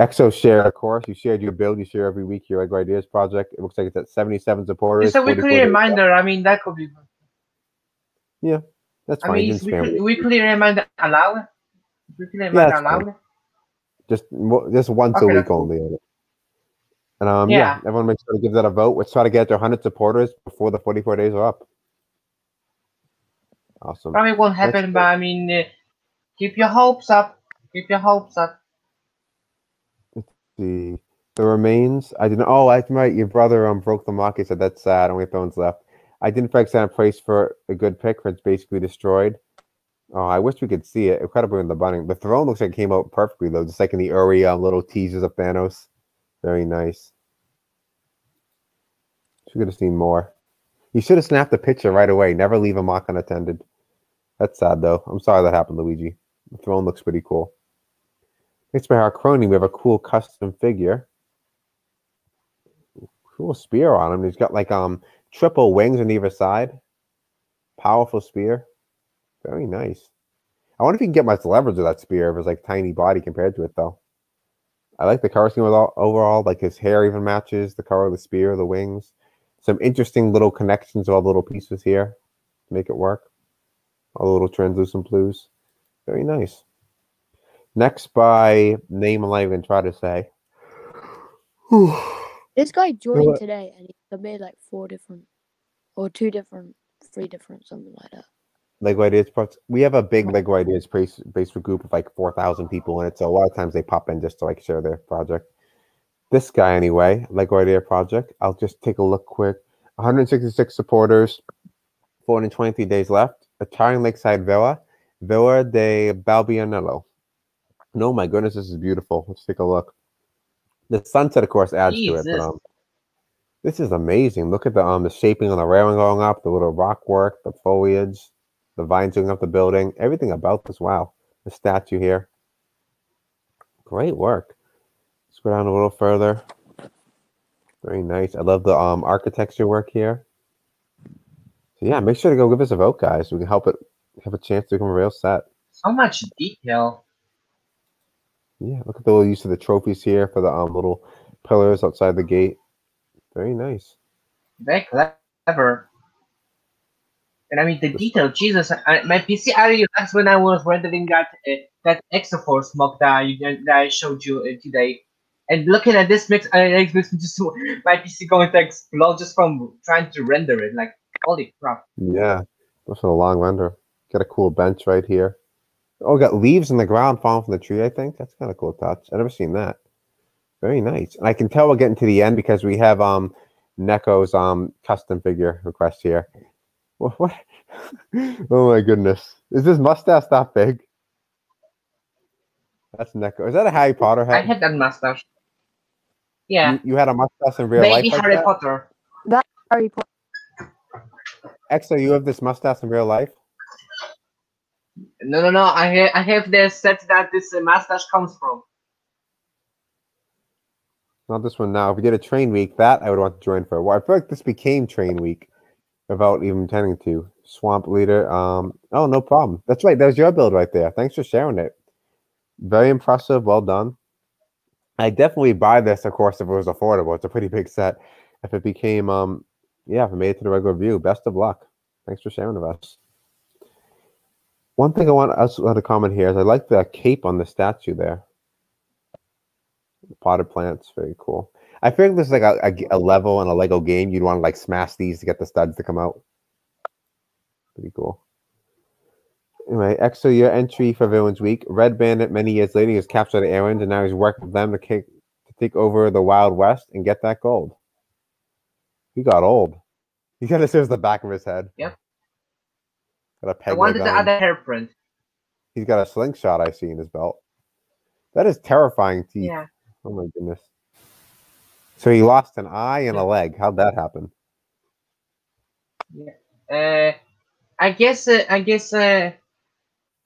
Exo shared, of course. You shared your build. You share every week your Lego Ideas project. It looks like it's at 77 supporters. It's a weekly reminder. I mean, that could be. Yeah, That's I fine. mean, can spam weekly, weekly reminder allowed. Weekly reminder fine. Just just once Okay, a week cool. only. And um, yeah. Yeah. everyone make sure to give that a vote. Let's try to get to 100 supporters before the 44 days are up. Awesome. Probably won't happen, but I mean, uh, keep your hopes up. Keep your hopes up. The the remains. I didn't. Oh, that's right. Your brother um broke the MOC. He said that's sad. Only thrones left. I didn't fix that place for a good pick. For it's basically destroyed. Oh, I wish we could see it. Incredible in the bunny. The throne looks like it came out perfectly though, just like in the early um, little teasers of Thanos. Very nice. Should have seen more. You should have snapped the picture right away. Never leave a MOC unattended. That's sad though. I'm sorry that happened, Luigi. The throne looks pretty cool. Thanks by our crony. We have a cool custom figure. Cool spear on him. He's got like um triple wings on either side. Powerful spear. Very nice. I wonder if you can get much leverage with that spear if it's like tiny body compared to it though. I like the color scheme overall. Like his hair even matches the color of the spear, the wings. Some interesting little connections of all the little pieces here to make it work. All the little translucent blues. Very nice. Next by name I'm not even try to say. This guy joined what? today and he made like four different, or two different, three different, something like that. Lego Ideas parts. We have a big Lego Ideas base Facebook group of like four thousand people in it, so a lot of times they pop in just to like share their project. This guy anyway, Lego Idea Project. I'll just take a look quick. 166 supporters, 423 days left. Italian Lakeside Villa, Villa de Balbianello. No, my goodness, this is beautiful. Let's take a look. The sunset, of course, adds to it, but um, this is amazing. Look at the um the shaping on the railing going up, the little rock work, the foliage, the vines going up the building, everything about this. Wow, the statue here. Great work. Let's go down a little further. Very nice. I love the um architecture work here. So yeah, make sure to go give us a vote, guys. We can help it have a chance to become a real set. So much detail. Yeah, look at the little use of the trophies here for the um little pillars outside the gate. Very nice. Very clever. And I mean the detail, Jesus! I, my PC already that's when I was rendering that uh, that Exoforce MOC that I, that I showed you uh, today. And looking at this mix, I it makes just my PC going to explode just from trying to render it. Like holy crap! Yeah, that's a long render. Got a cool bench right here. Oh, got leaves in the ground falling from the tree. I think that's kind of cool touch. I never seen that. Very nice. And I can tell we're getting to the end because we have um Neko's um custom figure request here. What? what? oh my goodness! Is this mustache that big? That's Neko. Is that a Harry Potter hat? I had that mustache. Yeah, You, you had a mustache in real baby life like Harry that? Potter. Harry Potter. Exo, you have this mustache in real life? No, no, no. I have I have the set that this uh, mustache comes from. Not this one now. If we did a train week, that I would want to join for. Well, I feel like this became train week without even intending to. Swamp leader. Um. Oh, no problem. That's right. That was your build right there. Thanks for sharing it. Very impressive. Well done. I definitely buy this, of course, if it was affordable. It's a pretty big set. If it became, um, yeah, if it made it to the regular view, best of luck. Thanks for sharing with us. One thing I want us to comment here is I like the cape on the statue there. Potted plants, very cool. I feel like this is like a, a, a level in a Lego game. You'd want to like smash these to get the studs to come out. Pretty cool. Anyway, extra year entry for Villains Week. Red Bandit, many years later, has captured the and now he's working with them to, kick, to take over the Wild West and get that gold. He got old. He kind of shows the back of his head. Yep. Got a I peg wanted leg to on. add a hairprint. He's got a slingshot I see in his belt. That is terrifying teeth. Yeah. Oh my goodness. So he lost an eye and a leg. How'd that happen? Yeah. Uh, I guess. Uh, I guess. Uh,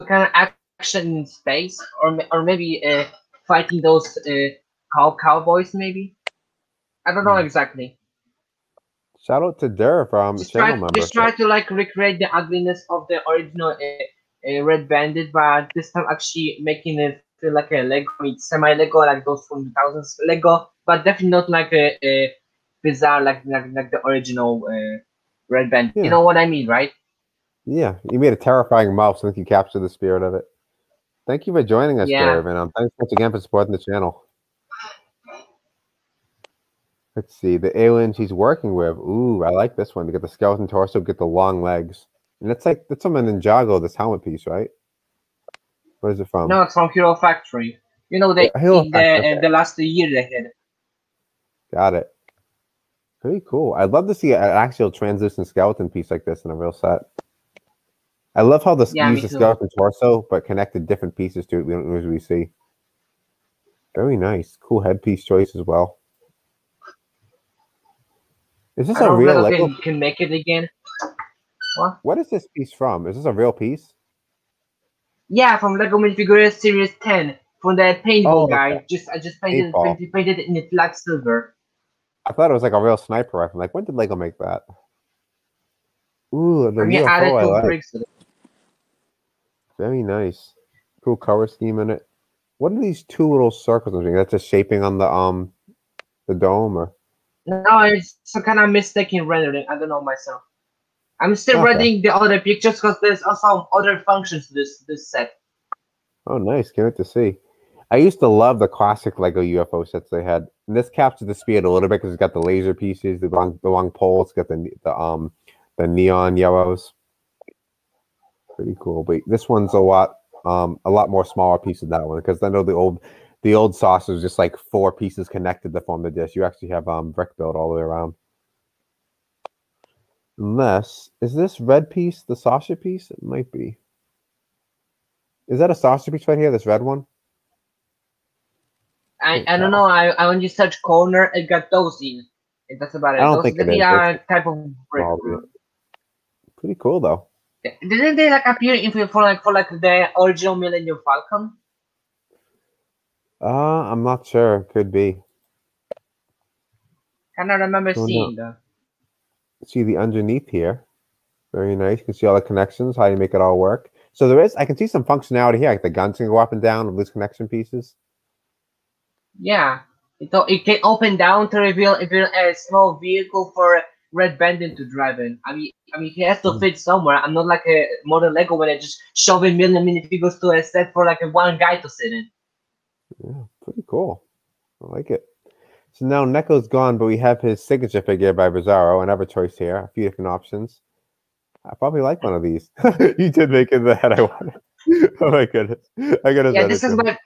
kind of action in space, or or maybe uh, fighting those uh, cow cowboys. Maybe. I don't know Hmm. exactly. Shout out to Dur from just channel try, member. just try to like recreate the ugliness of the original uh, uh, Red Bandit, but this time actually making it feel like a Lego, semi Lego, like those from the thousands Lego, but definitely not like a, a bizarre like like, like the original uh, Red Bandit. Yeah. You know what I mean, right? Yeah, you made a terrifying mouse. I think you captured the spirit of it. Thank you for joining us, Yeah. And um, thanks once again for supporting the channel. Let's see the aliens he's working with. Ooh, I like this one. To get the skeleton torso, get the long legs, and it's like that's from a Ninjago. This helmet piece, right? Where is it from? No, it's from Hero Factory. You know, they Yeah, Hero the Factory, uh, the last year they had. Got it. Pretty cool. I'd love to see an actual translucent skeleton piece like this in a real set. I love how this Yeah, the skeleton torso, but connected different pieces to it. We don't usually see. Very nice. Cool headpiece choice as well. Is this I a real Lego? can, can make it again. What? What is this piece from? Is this a real piece? Yeah, from Lego Minifigures Series 10 from the paintball Oh, guy. okay. Just I just painted Paintball. painted, it in the black silver. I thought it was like a real sniper rifle. Like, when did Lego make that? Ooh, the mean, UFO added I two like. bricks to it. Very nice. Cool color scheme in it. What are these two little circles? That's just shaping on the um the dome or No, it's some kind of mistaken rendering. I don't know myself. I'm still Okay. reading the other pictures because there's also other functions to this this set. oh nice, can't wait to see. I used to love the classic Lego UFO sets they had. And this captures the speed a little bit because it's got the laser pieces, the long the long poles, it's got the the um the neon yellows. Pretty cool. But this one's a lot um a lot more smaller piece than that one because I know the old the old sauce was just like four pieces connected to form the dish. You actually have um brick built all the way around. Unless is this red piece the saucer piece? It might be. Is that a saucer piece right here? This red one? I, I don't know. I, I only search corner and got those in. And that's about it. I don't those think it they is. are type of brick. Pretty cool though. Didn't they like appear in for like for like the original Millennium Falcon? Uh, I'm not sure. Could be. Remember Don't know. seeing that. See the underneath here. Very nice. You can see all the connections, how you make it all work. So there is, I can see some functionality here. Like the guns can go up and down with these connection pieces. Yeah, it, it can open down to reveal, reveal a small vehicle for Red Bandit to drive in. I mean, I mean, he has to Hmm. fit somewhere. I'm not like a modern Lego where I just shove a million minifigures to a set for like a one guy to sit in. Yeah, pretty cool. I like it. So now Neko's gone, but we have his signature figure by Bizarro. Another choice here. A few different options. I probably like one of these. you did make it the head I wanted. oh my goodness. I gotta Yeah, this it is my.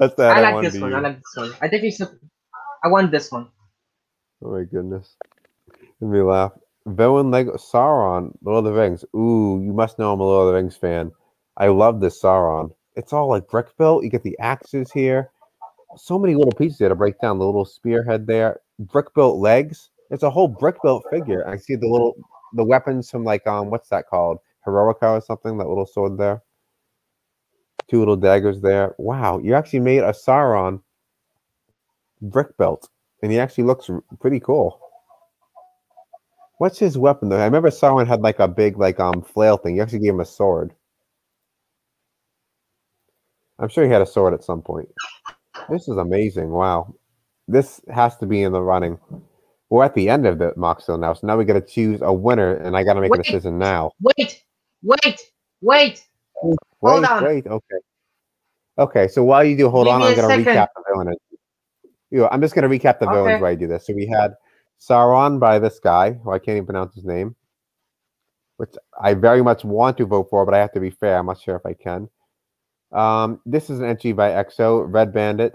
That's the head I I, like wanted this one. I like this one. I think it's. I want this one. Oh my goodness. Let me laugh. Villain Lego Sauron, Lord of the Rings. Ooh, you must know I'm a Lord of the Rings fan. I love this Sauron. It's all like brick built. You get the axes here. So many little pieces here to break down. The little spearhead there. Brick built legs. It's a whole brick built figure. I see the little the weapons from like um what's that called? Heroica or something, that little sword there. Two little daggers there. Wow, you actually made a Sauron brick built. And he actually looks pretty cool. What's his weapon though? I remember Sauron had like a big like um flail thing. You actually gave him a sword. I'm sure he had a sword at some point. This is amazing. Wow. This has to be in the running. We're at the end of the MOC still now, so now we gotta choose a winner, and I gotta make a decision now. Wait, wait, wait. Wait, Hold on. wait, okay. Okay, so while you do, hold Give on. I'm going to recap the villain. Yeah, I'm just going to recap the villains Okay. while I do this. So we had Sauron by this guy, who I can't even pronounce his name, which I very much want to vote for, but I have to be fair. I'm not sure if I can. Um, this is an entry by EXO, Red Bandit.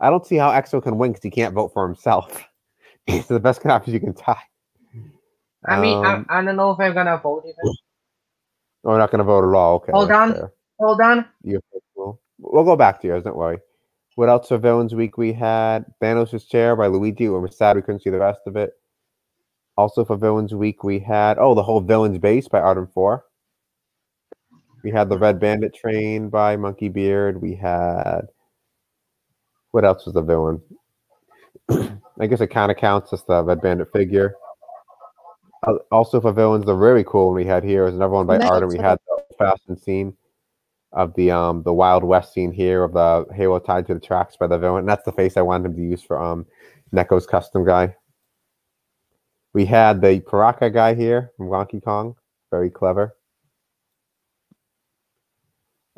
I don't see how EXO can win because he can't vote for himself. so the best option you can tie. I mean, Um, I, I don't know if I'm gonna vote even. oh, we're not going to vote at all. Okay. Hold on. fair. Hold on. You we'll, we'll go back to yours. Don't worry. What else for villains week we had? Thanos' chair by Luigi. We were sad we couldn't see the rest of it. Also for villains week we had oh the whole villains base by Artem Four. We had the Red Bandit train by Monkey Beard. We had what else was the villain? I guess it kind of counts as the Red Bandit figure. Uh, Also for villains, the really cool one we had here was another one by Metal Artem. We had the fashion scene of the um the Wild West scene here of the Halo tied to the tracks by the villain. And that's the face I wanted him to use for um Neko's custom guy. We had the Piraka guy here from Donkey Kong. Very clever.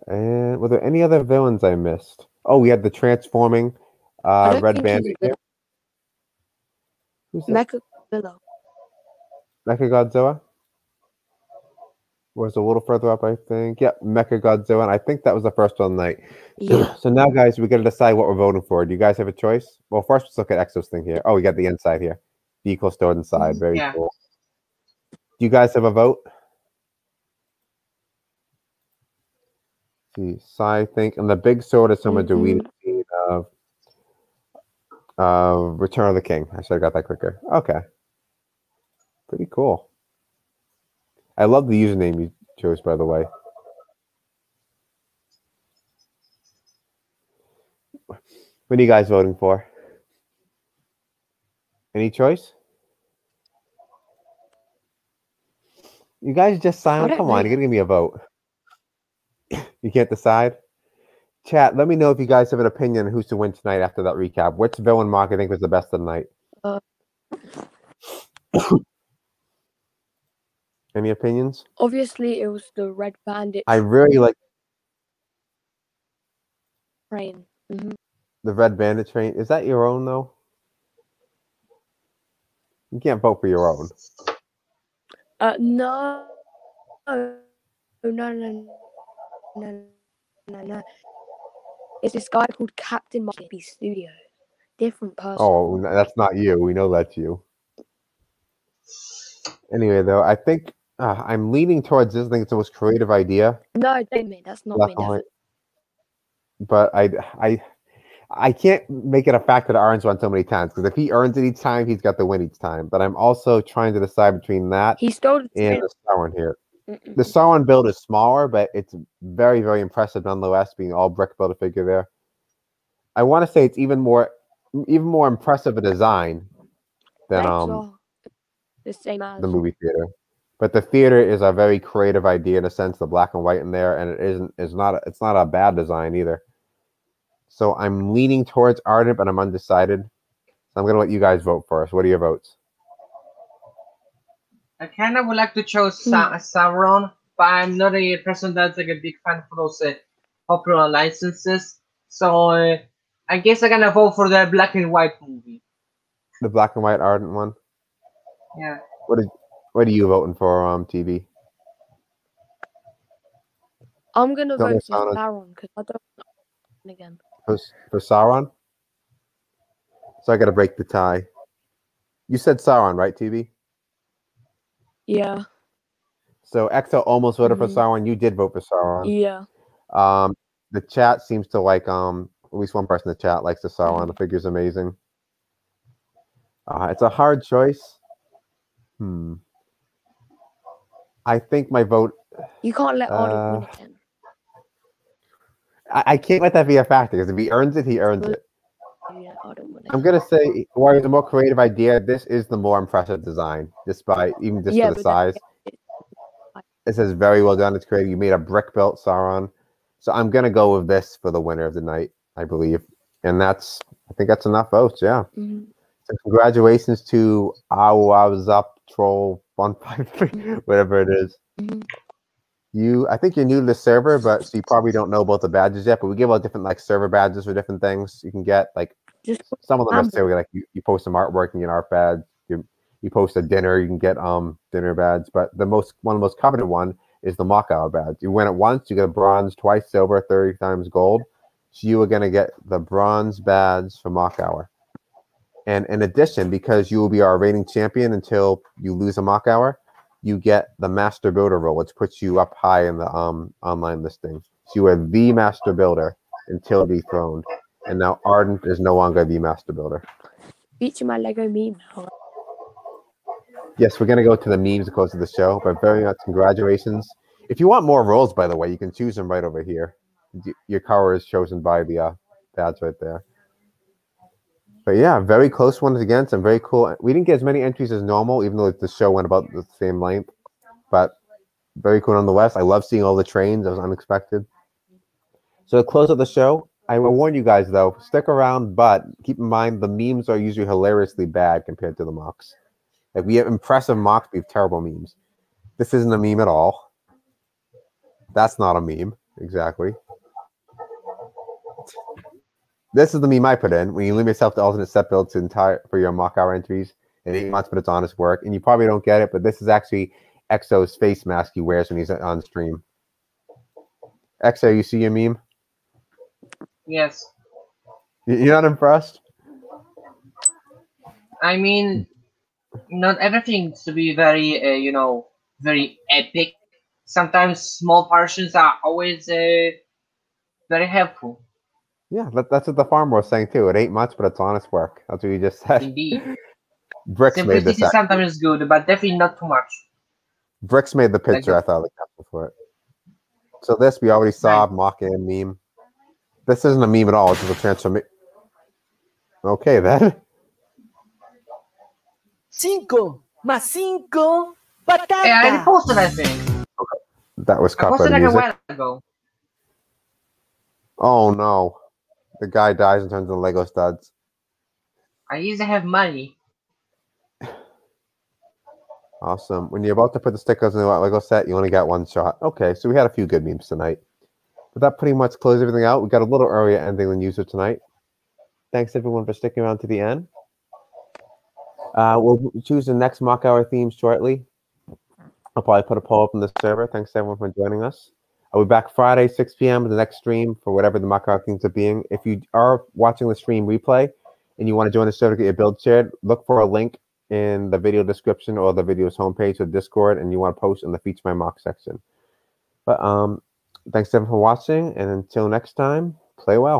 And were there any other villains I missed? Oh, we had the transforming uh Red think he's Bandit a here. Who's this? Mecha Godzilla. Mecha Godzilla was a little further up, I think. Yep, Mecha Godzilla, and I think that was the first one night. Yeah. So now, guys, we got to decide what we're voting for. Do you guys have a choice? Well, first let's look at Exo's thing here. Oh, we got the inside here. Vehicle stored inside. Very Yeah. cool. Do you guys have a vote? See, so I think, and the big sword is a deleted scene of uh, Return of the King. I should have got that quicker. Okay. Pretty cool. I love the username you chose, by the way. What are you guys voting for? Any choice? You guys just silent. Come on, know. you gotta give me a vote. You can't decide. Chat. Let me know if you guys have an opinion on who's to win tonight after that recap. Which villain mark I think was the best of the night? Uh. Any opinions? Obviously, it was the Red Bandit I really like train. hmm the Red Bandit train. Is that your own though? You can't vote for your own. Uh, no, no, no, no, no, no, no. It's this guy called Captain Marky Studio. Different person. Oh, that's not you. We know that's you. Anyway, though, I think uh, I'm leaning towards this. I think it's the most creative idea, no, don't me. That's not black me. and white. Definitely. But I, I, I can't make it a fact that Arns won so many times because if he earns it each time, he's got the win each time. But I'm also trying to decide between that He stole the and the Sauron here. Mm-mm. The Sauron build is smaller, but it's very, very impressive nonetheless, being all brick built a figure there. I want to say it's even more, even more impressive a design than um the same as. the movie theater. But the theater is a very creative idea in a sense, the black and white in there, and it isn't it's not a, it's not a bad design either. So I'm leaning towards Ardent, but I'm undecided. So I'm gonna let you guys vote first. What are your votes? I kind of would like to choose Sa- Sauron, but I'm not a person that's like a big fan for those uh, popular licenses. So uh, I guess I'm gonna vote for the black and white movie. The black and white Ardent one. Yeah. What are you voting for, um, TB? I'm gonna Don't vote for out on- Sauron because I don't know again. For, for Sauron? So I gotta break the tie. You said Sauron, right, TB? Yeah, So Exo almost voted for Mhm. Sauron. You did vote for Sauron. yeah. Um, the chat seems to like um at least one person in the chat likes the Sauron. The figure's amazing. Uh, it's a hard choice. Hmm. I think my vote. You can't let Ardent Uh, win again. I, I can't let that be a factor because if he earns it, he earns it. I'm gonna say, while it's a more creative idea, this is the more impressive design, despite even just Yeah, for the size. It says very well done. It's creative. You made a brick built Sauron, so I'm gonna go with this for the winner of the night, I believe, and that's I think that's enough votes. Yeah. Mhm. So congratulations to Awaz Up Troll One Five Three, whatever it is. Mhm. You, I think you're new to the server, but so you probably don't know about the badges yet. But we give out different like server badges for different things you can get. Like Just some of them Um, necessarily like you, you post some artwork and get art badge. You you post a dinner, you can get um dinner badge. But the most one of the most coveted one is the MOC hour badge. You win it once, you get a bronze, twice silver, thirty times gold. So you are gonna get the bronze badge for MOC hour. And in addition, because you will be our reigning champion until you lose a MOC hour, you get the master builder role, which puts you up high in the um online listing. So you are the master builder until dethroned. And now Ardent is no longer the master builder. feature my Lego meme. Yes, we're gonna go to the memes that close to the show, but very much congratulations. If you want more roles, by the way, you can choose them right over here. Your color is chosen by the uh, badge right there. But yeah, very close ones again. Some very cool. We didn't get as many entries as normal, even though the show went about the same length. But very cool nonetheless. I love seeing all the trains. That was unexpected. So to close out the show, I will warn you guys though, stick around, but keep in mind the memes are usually hilariously bad compared to the MOCs. Like we have impressive MOCs, we have terrible memes. This isn't a meme at all. That's not a meme, exactly. This is the meme I put in. When you limit yourself to alternate set builds to entire for your MOC hour entries in eight months, but it's honest work. And you probably don't get it, but this is actually Exo's face mask he wears when he's on stream. Exo, you see your meme? Yes. You- You're not impressed? I mean, not everything to be very, uh, you know, very epic. Sometimes small portions are always uh, very helpful. Yeah, that, that's what the farmer was saying too. It ain't much, but it's honest work. That's what you just said. Indeed. Bricks made Simplicity this. is sometimes good, but definitely not too much. Bricks made the picture. I thought like that for it. So this we already saw MOC and meme. This isn't a meme at all. It's just a transformation. Okay then. Cinco más cinco Yeah, I patatas. posted, I think. That was I posted copyright like a music. while ago. Oh no. The guy dies and turns into Lego studs. I used to have money. Awesome. When you're about to put the stickers in the Lego set, you only got one shot. Okay, so we had a few good memes tonight. But that pretty much closed everything out. We got a little earlier ending than usual tonight. Thanks everyone for sticking around to the end. Uh, we'll choose the next MOC hour theme shortly. I'll probably put a poll up in the server. Thanks everyone for joining us. I'll be back Friday, 6 p.m. the next stream for whatever the hour themes are being. If you are watching the stream replay and you want to join the server to get your build shared, look for a link in the video description or the video's homepage or Discord, and you want to post in the feature my MOC section. But um, thanks everyone for watching, and until next time, play well.